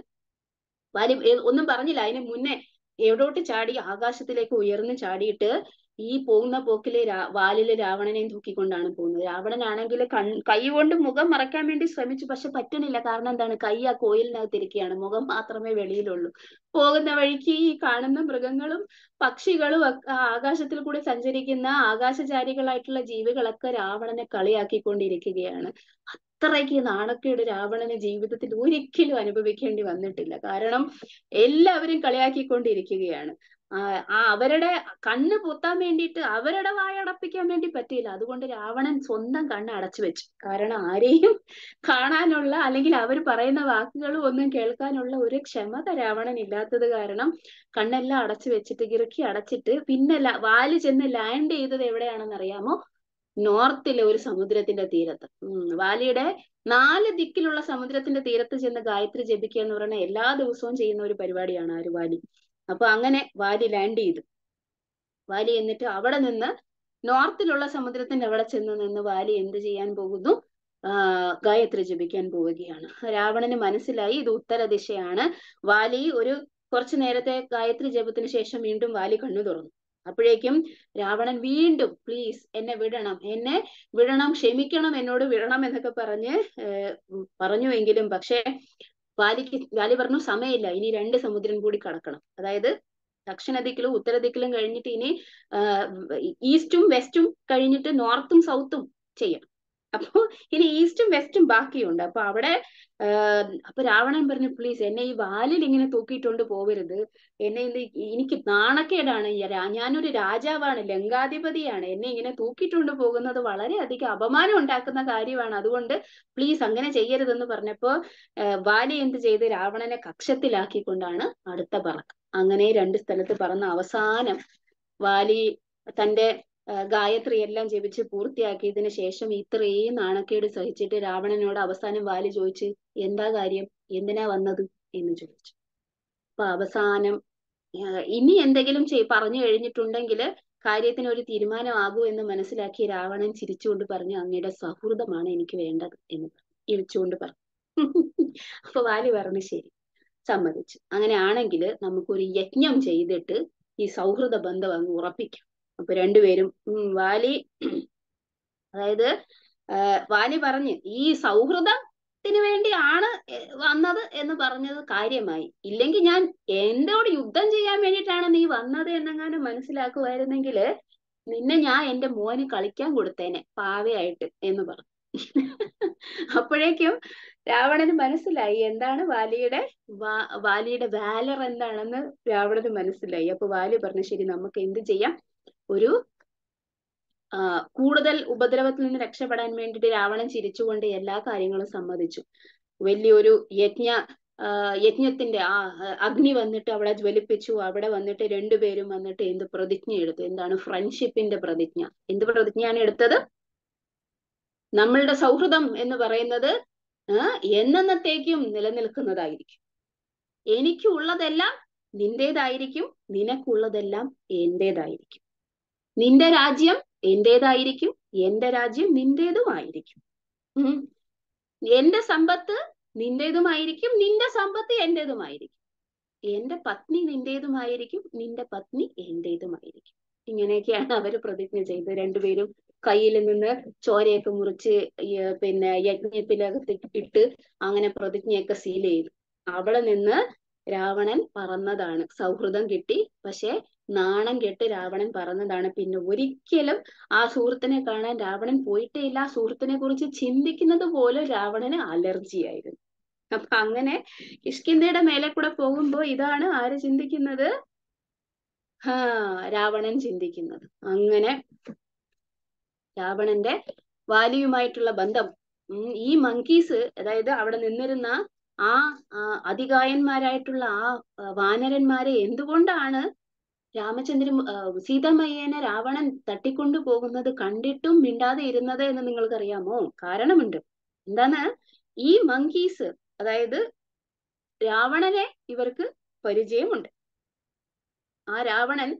Speaker 1: വാലി ഒന്നും പറഞ്ഞില്ല. അതിന് മുന്നേ എവിടോട്ട് ചാടി ആകാശത്തിലേക്ക് ഉയർന്ന് ചാടിയിട്ട് ഈ പോകുന്ന പോക്കിൽ വാലിൽ രാവണനെയും തൂക്കിക്കൊണ്ടാണ് പോകുന്നത്. രാവണനാണെങ്കിൽ കൺ കൈ കൊണ്ട് മുഖം മറയ്ക്കാൻ വേണ്ടി ശ്രമിച്ചു പക്ഷെ പറ്റണില്ല കാരണം എന്താണ്? കൈ ആ കോയിലിനകത്ത് മുഖം മാത്രമേ വെളിയിലുള്ളൂ. പോകുന്ന വഴിക്ക് ഈ കാണുന്ന മൃഗങ്ങളും പക്ഷികളും ആകാശത്തിൽ കൂടി സഞ്ചരിക്കുന്ന ആകാശചാരികളായിട്ടുള്ള ജീവികളൊക്കെ രാവണനെ കളിയാക്കിക്കൊണ്ടിരിക്കുകയാണ്. അത്രയ്ക്ക് നാണക്കേട് രാവണന് ജീവിതത്തിൽ ഒരിക്കലും അനുഭവിക്കേണ്ടി വന്നിട്ടില്ല. കാരണം എല്ലാവരും കളിയാക്കിക്കൊണ്ടിരിക്കുകയാണ്. ആ അവരുടെ കണ്ണ് പൊത്താൻ വേണ്ടിയിട്ട് അവരുടെ വായ അടപ്പിക്കാൻ വേണ്ടി പറ്റിയില്ല. അതുകൊണ്ട് രാവണൻ സ്വന്തം കണ്ണ് അടച്ചു വെച്ചു. കാരണം ആരെയും കാണാനുള്ള അല്ലെങ്കിൽ അവർ പറയുന്ന വാക്കുകളും ഒന്നും കേൾക്കാനുള്ള ഒരു ക്ഷമത രാവണൻ ഇല്ലാത്തത് കാരണം കണ്ണെല്ലാം അടച്ചു വെച്ചിട്ട് ഇറുക്കി അടച്ചിട്ട് പിന്നെ വാൽ ചെന്ന് ലാൻഡ് ചെയ്തത് എവിടെയാണെന്ന് അറിയാമോ? നോർത്തിലെ ഒരു സമുദ്രത്തിന്റെ തീരത്ത്. വാലിയുടെ നാല് ദിക്കിലുള്ള സമുദ്രത്തിന്റെ തീരത്ത് ചെന്ന് ഗായത്രി ജപിക്കുക എന്ന് പറയുന്ന എല്ലാ ദിവസവും ചെയ്യുന്ന ഒരു പരിപാടിയാണ് ആര് വാലി അപ്പൊ അങ്ങനെ വാലി ലാൻഡ് ചെയ്തു. വാലി എന്നിട്ട് അവിടെ നിന്ന് നോർത്തിലുള്ള സമുദ്രത്തിന്റെ അവിടെ ചെന്ന് നിന്ന് വാലി എന്ത് ചെയ്യാൻ പോകുന്നു? ഗായത്രി ജപിക്കാൻ പോവുകയാണ്. രാവണന് മനസ്സിലായി ഇത് ഉത്തര ദിശയാണ്. വാലി ഒരു കുറച്ചു നേരത്തെ ഗായത്രി ജപത്തിന് ശേഷം വീണ്ടും വാലി കണ്ണു തുറന്നു. അപ്പോഴേക്കും രാവണൻ വീണ്ടും പ്ലീസ് എന്നെ വിടണം. എന്നെ വിടണം. ക്ഷമിക്കണം. എന്നോട് വിടണം എന്നൊക്കെ പറഞ്ഞ് പറഞ്ഞുവെങ്കിലും പക്ഷേ വാലിക്ക് വാലി പറഞ്ഞു സമയമില്ല. ഇനി രണ്ട് സമുദ്രം കൂടി കടക്കണം. അതായത് ദക്ഷിണ ദിക്കിലും ഉത്തര ദിക്കിലും കഴിഞ്ഞിട്ട് ഇനി ഈസ്റ്റും വെസ്റ്റും കഴിഞ്ഞിട്ട് നോർത്തും സൗത്തും ചെയ്യണം അപ്പൊ ഇനി ഈസ്റ്റും വെസ്റ്റും ബാക്കിയുണ്ട്. അപ്പൊ അവിടെ അപ്പൊ രാവണൻ പറഞ്ഞു പ്ലീസ് എന്നെ ഈ വാലിൽ ഇങ്ങനെ തൂക്കിയിട്ടുകൊണ്ട് പോവരുത്. എന്നെ ഇത് എനിക്ക് നാണക്കേടാണ്. ഞാനൊരു രാജാവാണ് ലങ്കാധിപതിയാണ്. എന്നെ ഇങ്ങനെ തൂക്കിയിട്ടുകൊണ്ട് പോകുന്നത് വളരെ അധികം അപമാനം ഉണ്ടാക്കുന്ന കാര്യമാണ്. അതുകൊണ്ട് പ്ലീസ് അങ്ങനെ ചെയ്യരുതെന്ന് പറഞ്ഞപ്പോ വാലി എന്ത് ചെയ്ത് രാവണനെ കക്ഷത്തിലാക്കിക്കൊണ്ടാണ് അടുത്ത പറക്കം അങ്ങനെ രണ്ട് സ്ഥലത്ത് പറന്ന അവസാനം വാലി തന്റെ ഗായത്രി എല്ലാം ജപിച്ച് പൂർത്തിയാക്കിയതിനു ശേഷം ഇത്രയും നാണക്കേട് സഹിച്ചിട്ട് രാവണനോട് അവസാനം വാലി ചോദിച്ച് എന്താ കാര്യം? എന്തിനാ വന്നത്? എന്ന് ചോദിച്ചു. അപ്പൊ അവസാനം ഇനി എന്തെങ്കിലും ചെയ് പറഞ്ഞു കഴിഞ്ഞിട്ടുണ്ടെങ്കിൽ കാര്യത്തിന് ഒരു തീരുമാനമാകൂ എന്ന് മനസ്സിലാക്കി രാവണൻ ചിരിച്ചുകൊണ്ട് പറഞ്ഞു അങ്ങയുടെ സൗഹൃദമാണ് എനിക്ക് വേണ്ടത് എന്ന് പറഞ്ഞു. ഇളിച്ചുകൊണ്ട് പറഞ്ഞു. അപ്പൊ വാലി പറഞ്ഞു ശരി. സമ്മതിച്ചു. അങ്ങനെയാണെങ്കിൽ നമുക്കൊരു യജ്ഞം ചെയ്തിട്ട് ഈ സൗഹൃദ ബന്ധം അങ്ങ് ഉറപ്പിക്കാം. അപ്പൊ രണ്ടുപേരും വാലി അതായത് വാലി പറഞ്ഞ് ഈ സൗഹൃദത്തിന് വേണ്ടിയാണ് വന്നത് എന്ന് പറഞ്ഞത് കാര്യമായി. ഇല്ലെങ്കിൽ ഞാൻ എന്നോട് യുദ്ധം ചെയ്യാൻ വേണ്ടിയിട്ടാണ് നീ വന്നത് എന്നെങ്ങാനും മനസ്സിലാക്കുമായിരുന്നെങ്കിൽ നിന്നെ ഞാൻ എന്റെ മോന് കളിക്കാൻ കൊടുത്തേനെ പാവയായിട്ട് എന്ന് പറഞ്ഞു. അപ്പോഴേക്കും രാവണന് മനസ്സിലായി എന്താണ് വാലിയുടെ വാലിയുടെ വാലർ എന്താണെന്ന് രാവണന് മനസ്സിലായി. അപ്പൊ വാലി പറഞ്ഞു ശരി നമുക്ക് എന്ത് ചെയ്യാം? ഒരു കൂടുതൽ ഉപദ്രവത്തിൽ നിന്ന് രക്ഷപ്പെടാൻ വേണ്ടിയിട്ട് രാവണൻ ചിരിച്ചുകൊണ്ട് എല്ലാ കാര്യങ്ങളും സമ്മതിച്ചു. വലിയൊരു യജ്ഞ യജ്ഞത്തിന്റെ ആ അഗ്നി വന്നിട്ട് അവിടെ ജ്വലിപ്പിച്ചു. അവിടെ വന്നിട്ട് രണ്ടുപേരും വന്നിട്ട് എന്ത് പ്രതിജ്ഞ എടുത്തു? എന്താണ് ഫ്രണ്ട്ഷിപ്പിന്റെ പ്രതിജ്ഞ? എന്ത് പ്രതിജ്ഞയാണ് എടുത്തത്? നമ്മളുടെ സൗഹൃദം എന്ന് പറയുന്നത് എന്നന്നത്തേക്കും നിലനിൽക്കുന്നതായിരിക്കും. എനിക്കുള്ളതെല്ലാം നിന്റേതായിരിക്കും നിനക്കുള്ളതെല്ലാം എന്റേതായിരിക്കും. നിന്റെ രാജ്യം എന്റേതായിരിക്കും എന്റെ രാജ്യം നിന്റേതുമായിരിക്കും. എന്റെ സമ്പത്ത് നിന്റേതുമായിരിക്കും നിന്റെ സമ്പത്ത് എന്റേതുമായിരിക്കും. എന്റെ പത്നി നിന്റേതുമായിരിക്കും നിന്റെ പത്നി എന്റേതുമായിരിക്കും. ഇങ്ങനെയൊക്കെയാണ് അവർ പ്രതിജ്ഞ ചെയ്തത്. രണ്ടുപേരും കയ്യിൽ നിന്ന് ചോരയൊക്കെ മുറിച്ച് പിന്നെ യജ്ഞത്തിലകത്ത് ഇട്ട് അങ്ങനെ പ്രതിജ്ഞയൊക്കെ സീൽ ചെയ്തു. അവിടെ നിന്ന് രാവണൻ പറന്നതാണ്. സൗഹൃദം കിട്ടി. പക്ഷെ നാണം കെട്ട് രാവണൻ പറഞ്ഞതാണ്. പിന്നെ ഒരിക്കലും ആ സുഹൃത്തിനെ കാണാൻ രാവണൻ പോയിട്ടേ ഇല്ല ആ സുഹൃത്തിനെ കുറിച്ച് ചിന്തിക്കുന്നത് പോലും രാവണന് അലർജി ആയിരുന്നു. അപ്പൊ അങ്ങനെ കിഷ്കിന്ധയുടെ മേലെ കൂടെ പോകുമ്പോ ഇതാണ് ആര് ചിന്തിക്കുന്നത്? ആ രാവണൻ ചിന്തിക്കുന്നത്. അങ്ങനെ രാവണന്റെ വാലിയുമായിട്ടുള്ള ബന്ധം ഈ മങ്കീസ് അതായത് അവിടെ നിന്നിരുന്ന ആ അതികായന്മാരായിട്ടുള്ള ആ, വാനരന്മാരെ എന്തുകൊണ്ടാണ് രാമചന്ദ്രൻ സീതാമയ്യനെ രാവണൻ തട്ടിക്കൊണ്ടു പോകുന്നത് കണ്ടിട്ടും മിണ്ടാതെ ഇരുന്നത് എന്ന് നിങ്ങൾക്കറിയാമോ? കാരണമുണ്ട്. എന്താണ്? ഈ മങ്കീസ് അതായത് രാവണനെ ഇവർക്ക് പരിചയമുണ്ട്. ആ രാവണൻ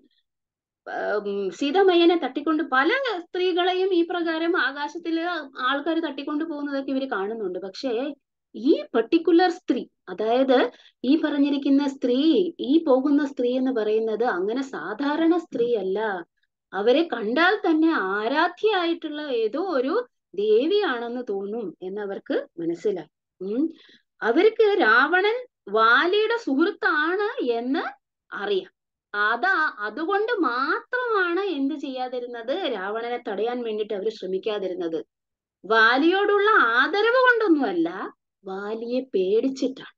Speaker 1: സീതാമയ്യനെ തട്ടിക്കൊണ്ട് പല സ്ത്രീകളെയും ഈ പ്രകാരം ആകാശത്തിൽ ആൾക്കാർ തട്ടിക്കൊണ്ടു പോകുന്നതൊക്കെ ഇവർ കാണുന്നുണ്ട്. പക്ഷേ ഈ പെർട്ടിക്കുലർ സ്ത്രീ അതായത് ഈ പറഞ്ഞിരിക്കുന്ന സ്ത്രീ ഈ പോകുന്ന സ്ത്രീ എന്ന് പറയുന്നത് അങ്ങനെ സാധാരണ സ്ത്രീ അല്ല. അവരെ കണ്ടാൽ തന്നെ ആരാധ്യയായിട്ടുള്ള ഏതോ ഒരു ദേവിയാണെന്ന് തോന്നും എന്നവർക്ക് മനസ്സിലായി. ഉം. അവർക്ക് രാവണൻ വാലിയുടെ സുഹൃത്താണ് എന്ന് അറിയാം. അതാ അതുകൊണ്ട് മാത്രമാണ് എന്ത് ചെയ്യാതിരുന്നത്? രാവണനെ തടയാൻ വേണ്ടിയിട്ട് അവർ ശ്രമിക്കാതിരുന്നത്. വാലിയോടുള്ള ആദരവ് കൊണ്ടൊന്നുമല്ല വാലിയെ പേടിച്ചിട്ടാണ്.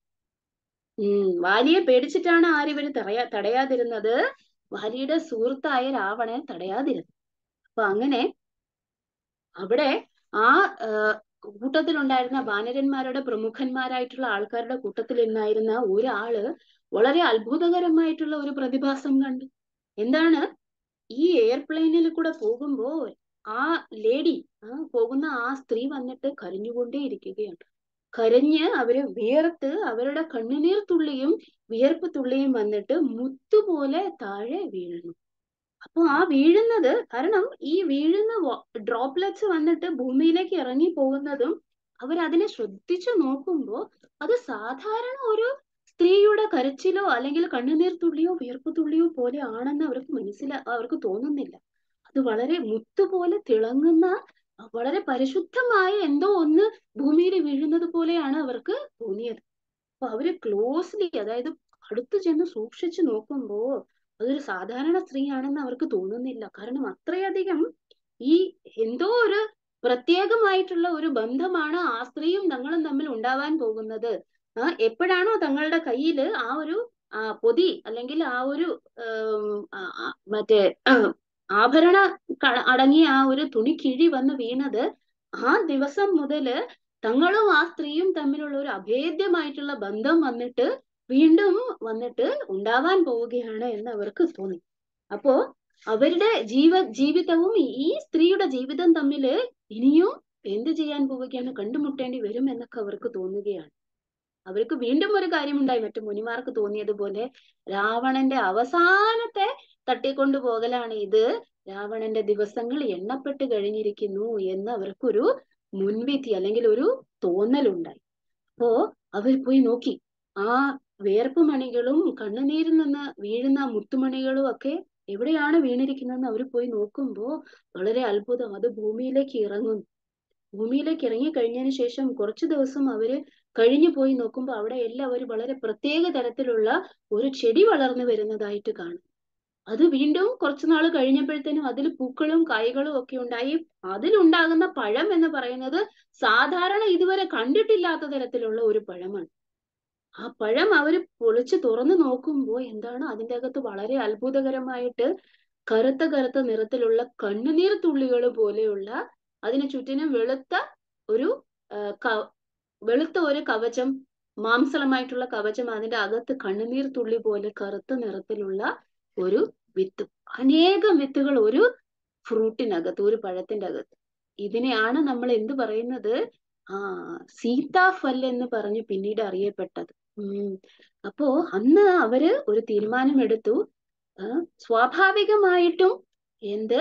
Speaker 1: ഉം വാലിയെ പേടിച്ചിട്ടാണ് ആരിവര് തടയാ തടയാതിരുന്നത്? വാലിയുടെ സുഹൃത്തായ രാവണനെ തടയാതിരുന്നത്. അപ്പൊ അങ്ങനെ അവിടെ ആ കൂട്ടത്തിലുണ്ടായിരുന്ന വാനരന്മാരുടെ പ്രമുഖന്മാരായിട്ടുള്ള ആൾക്കാരുടെ കൂട്ടത്തിൽ നിന്നായിരുന്ന ഒരാൾ വളരെ അത്ഭുതകരമായിട്ടുള്ള ഒരു പ്രതിഭാസം കണ്ടു. എന്താണ്? ഈ എയർപ്ലെയിനിൽ കൂടെ പോകുമ്പോൾ ആ ലേഡി ആ പോകുന്ന ആ സ്ത്രീ വന്നിട്ട് കരഞ്ഞുകൊണ്ടേ ഇരിക്കുകയാണ് കരഞ്ഞ് അവർ വിയർത്ത് അവരുടെ കണ്ണുനീർ തുള്ളിയും വിയർപ്പ് തുള്ളിയും വന്നിട്ട് മുത്തുപോലെ താഴെ വീഴുന്നു. അപ്പൊ ആ വീഴുന്നത് കാരണം ഈ വീഴുന്ന ഡ്രോപ്ലെറ്റ്സ് വന്നിട്ട് ഭൂമിയിലേക്ക് ഇറങ്ങി പോകുന്നതും അവരതിനെ ശ്രദ്ധിച്ചു നോക്കുമ്പോൾ അത് സാധാരണ ഒരു സ്ത്രീയുടെ കരച്ചിലോ അല്ലെങ്കിൽ കണ്ണുനീർ തുള്ളിയോ വിയർപ്പ് തുള്ളിയോ പോലെ ആണെന്ന് അവർക്ക് മനസ്സിലാ അവർക്ക് തോന്നുന്നില്ല. അത് വളരെ മുത്തുപോലെ തിളങ്ങുന്ന വളരെ പരിശുദ്ധമായ എന്തോ ഒന്ന് ഭൂമിയിൽ വീഴുന്നത് പോലെയാണ് അവർക്ക് തോന്നിയത്. അപ്പൊ അവർ ക്ലോസ്ലി അതായത് അടുത്ത് ചെന്ന് സൂക്ഷിച്ചു നോക്കുമ്പോ അതൊരു സാധാരണ സ്ത്രീയാണെന്ന് അവർക്ക് തോന്നുന്നില്ല. കാരണം അത്രയധികം ഈ എന്തോ ഒരു പ്രത്യേകമായിട്ടുള്ള ഒരു ബന്ധമാണ് ആ സ്ത്രീയും തങ്ങളും തമ്മിൽ ഉണ്ടാവാൻ പോകുന്നത്. എപ്പോഴാണോ തങ്ങളുടെ കയ്യിൽ ആ ഒരു പൊതി അല്ലെങ്കിൽ ആ ഒരു മറ്റേ ആഭരണ അടങ്ങിയ ആ ഒരു തുണി കിഴി വന്ന് വീണത് ആ ദിവസം മുതൽ തങ്ങളും ആ സ്ത്രീയും തമ്മിലുള്ള ഒരു അഭേദ്യമായിട്ടുള്ള ബന്ധം വന്നിട്ട് വീണ്ടും വന്നിട്ട് ഉണ്ടാവാൻ പോവുകയാണ് എന്ന് അവർക്ക് തോന്നി. അപ്പോ അവരുടെ ജീവ ജീവിതവും ഈ സ്ത്രീയുടെ ജീവിതം തമ്മിൽ ഇനിയും എന്ത് ചെയ്യാൻ പോവുകയാണ് കണ്ടുമുട്ടേണ്ടി വരും എന്നൊക്കെ അവർക്ക് തോന്നുകയാണ്. അവർക്ക് വീണ്ടും ഒരു കാര്യമുണ്ടായി. മറ്റു മുനിമാർക്ക് തോന്നിയതുപോലെ രാവണന്റെ അവസാനത്തെ തട്ടിക്കൊണ്ടു പോകലാണ് ഇത്. രാവണന്റെ ദിവസങ്ങൾ എണ്ണപ്പെട്ട് കഴിഞ്ഞിരിക്കുന്നു എന്ന് അവർക്കൊരു മുൻവിധി അല്ലെങ്കിൽ ഒരു തോന്നലുണ്ടായി. അപ്പോ അവർ പോയി നോക്കി. ആ വേർപ്പ് മണികളും കണ്ണുനീരിൽ നിന്ന് വീഴുന്ന മുത്തുമണികളും ഒക്കെ എവിടെയാണ് വീണിരിക്കുന്നതെന്ന് അവർ പോയി നോക്കുമ്പോൾ വളരെ അത്ഭുതം. അത് ഭൂമിയിലേക്ക് ഇറങ്ങുന്നു. ഭൂമിയിലേക്ക് ഇറങ്ങി കഴിഞ്ഞതിന് ശേഷം കുറച്ചു ദിവസം അവർ കഴിഞ്ഞു പോയി നോക്കുമ്പോൾ അവിടെ എല്ലാം ഒരു വളരെ പ്രത്യേക തരത്തിലുള്ള ഒരു ചെടി വളർന്നു വരുന്നതായിട്ട് കാണും. അത് വീണ്ടും കുറച്ചു നാൾ കഴിഞ്ഞപ്പോഴത്തേനും അതിൽ പൂക്കളും കായ്കളും ഒക്കെ ഉണ്ടായി. അതിലുണ്ടാകുന്ന പഴം എന്ന് പറയുന്നത് സാധാരണ ഇതുവരെ കണ്ടിട്ടില്ലാത്ത തരത്തിലുള്ള ഒരു പഴമാണ്. ആ പഴം അവർ പൊളിച്ച് തുറന്നു നോക്കുമ്പോൾ എന്താണ് അതിന്റെ അകത്ത് വളരെ അത്ഭുതകരമായിട്ട് കറുത്ത കറുത്ത നിറത്തിലുള്ള കണ്ണുനീർ തുള്ളികൾ പോലെയുള്ള അതിന് ചുറ്റിനും വെളുത്ത ഒരു വെളുത്ത ഒരു കവചം മാംസളമായിട്ടുള്ള കവചം അതിന്റെ അകത്ത് കണ്ണുനീർ തുള്ളി പോലെ കറുത്ത നിറത്തിലുള്ള ഒരു വിത്ത്. അനേകം വിത്തുകൾ ഒരു ഫ്രൂട്ടിനകത്ത് ഒരു പഴത്തിന്റെ അകത്ത്. ഇതിനെയാണ് നമ്മൾ എന്ത് പറയുന്നത്? ആ സീതാഫൽ എന്ന് പറഞ്ഞ് പിന്നീട് അറിയപ്പെട്ടത്. ഉം. അപ്പോ അന്ന് അവർ ഒരു തീരുമാനമെടുത്തു. സ്വാഭാവികമായിട്ടും എന്ത്?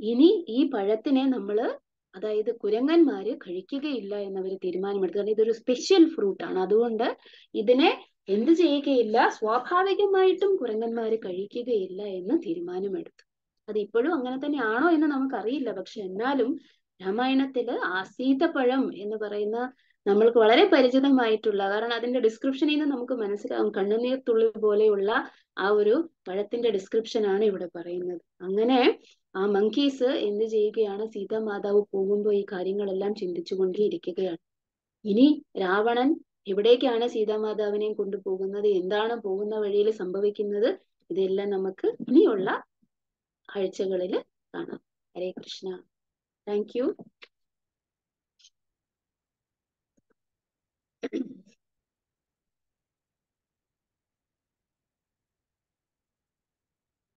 Speaker 1: ഇനി ഈ പഴത്തിനെ നമ്മൾ അതായത് കുരങ്ങന്മാര് കഴിക്കുകയില്ല എന്നവർ തീരുമാനമെടുത്തു. കാരണം ഇതൊരു സ്പെഷ്യൽ ഫ്രൂട്ട് ആണ്. അതുകൊണ്ട് ഇതിനെ എന്ത് ചെയ്യുകയില്ല സ്വാഭാവികമായിട്ടും കുരങ്ങന്മാര് കഴിക്കുകയില്ല എന്ന് തീരുമാനമെടുത്തു. അത് ഇപ്പോഴും അങ്ങനെ തന്നെയാണോ എന്ന് നമുക്കറിയില്ല. പക്ഷെ എന്നാലും രാമായണത്തിൽ ആസീതപ്പഴം സീതപ്പഴം എന്ന് പറയുന്ന നമ്മൾക്ക് വളരെ പരിചിതമായിട്ടുള്ള കാരണം അതിന്റെ ഡിസ്ക്രിപ്ഷനിൽ നിന്ന് നമുക്ക് മനസ്സിലാവും. കണ്ണുനീർ തുള്ളി പോലെയുള്ള ആ ഒരു പഴത്തിന്റെ ഡിസ്ക്രിപ്ഷൻ ആണ് ഇവിടെ പറയുന്നത്. അങ്ങനെ ആ മങ്കീസ് എന്ത് ചെയ്യുകയാണ്? സീതാമാതാവ് പോകുമ്പോൾ ഈ കാര്യങ്ങളെല്ലാം ചിന്തിച്ചുകൊണ്ടേയിരിക്കുകയാണ്. ഇനി രാവണൻ എവിടേക്കാണ് സീതാമാതാവിനെയും കൊണ്ടുപോകുന്നത്? എന്താണ് പോകുന്ന വഴിയിൽ സംഭവിക്കുന്നത്? ഇതെല്ലാം നമുക്ക് ഇനിയുള്ള ആഴ്ചകളിൽ കാണാം. ഹരേ കൃഷ്ണ. Thank you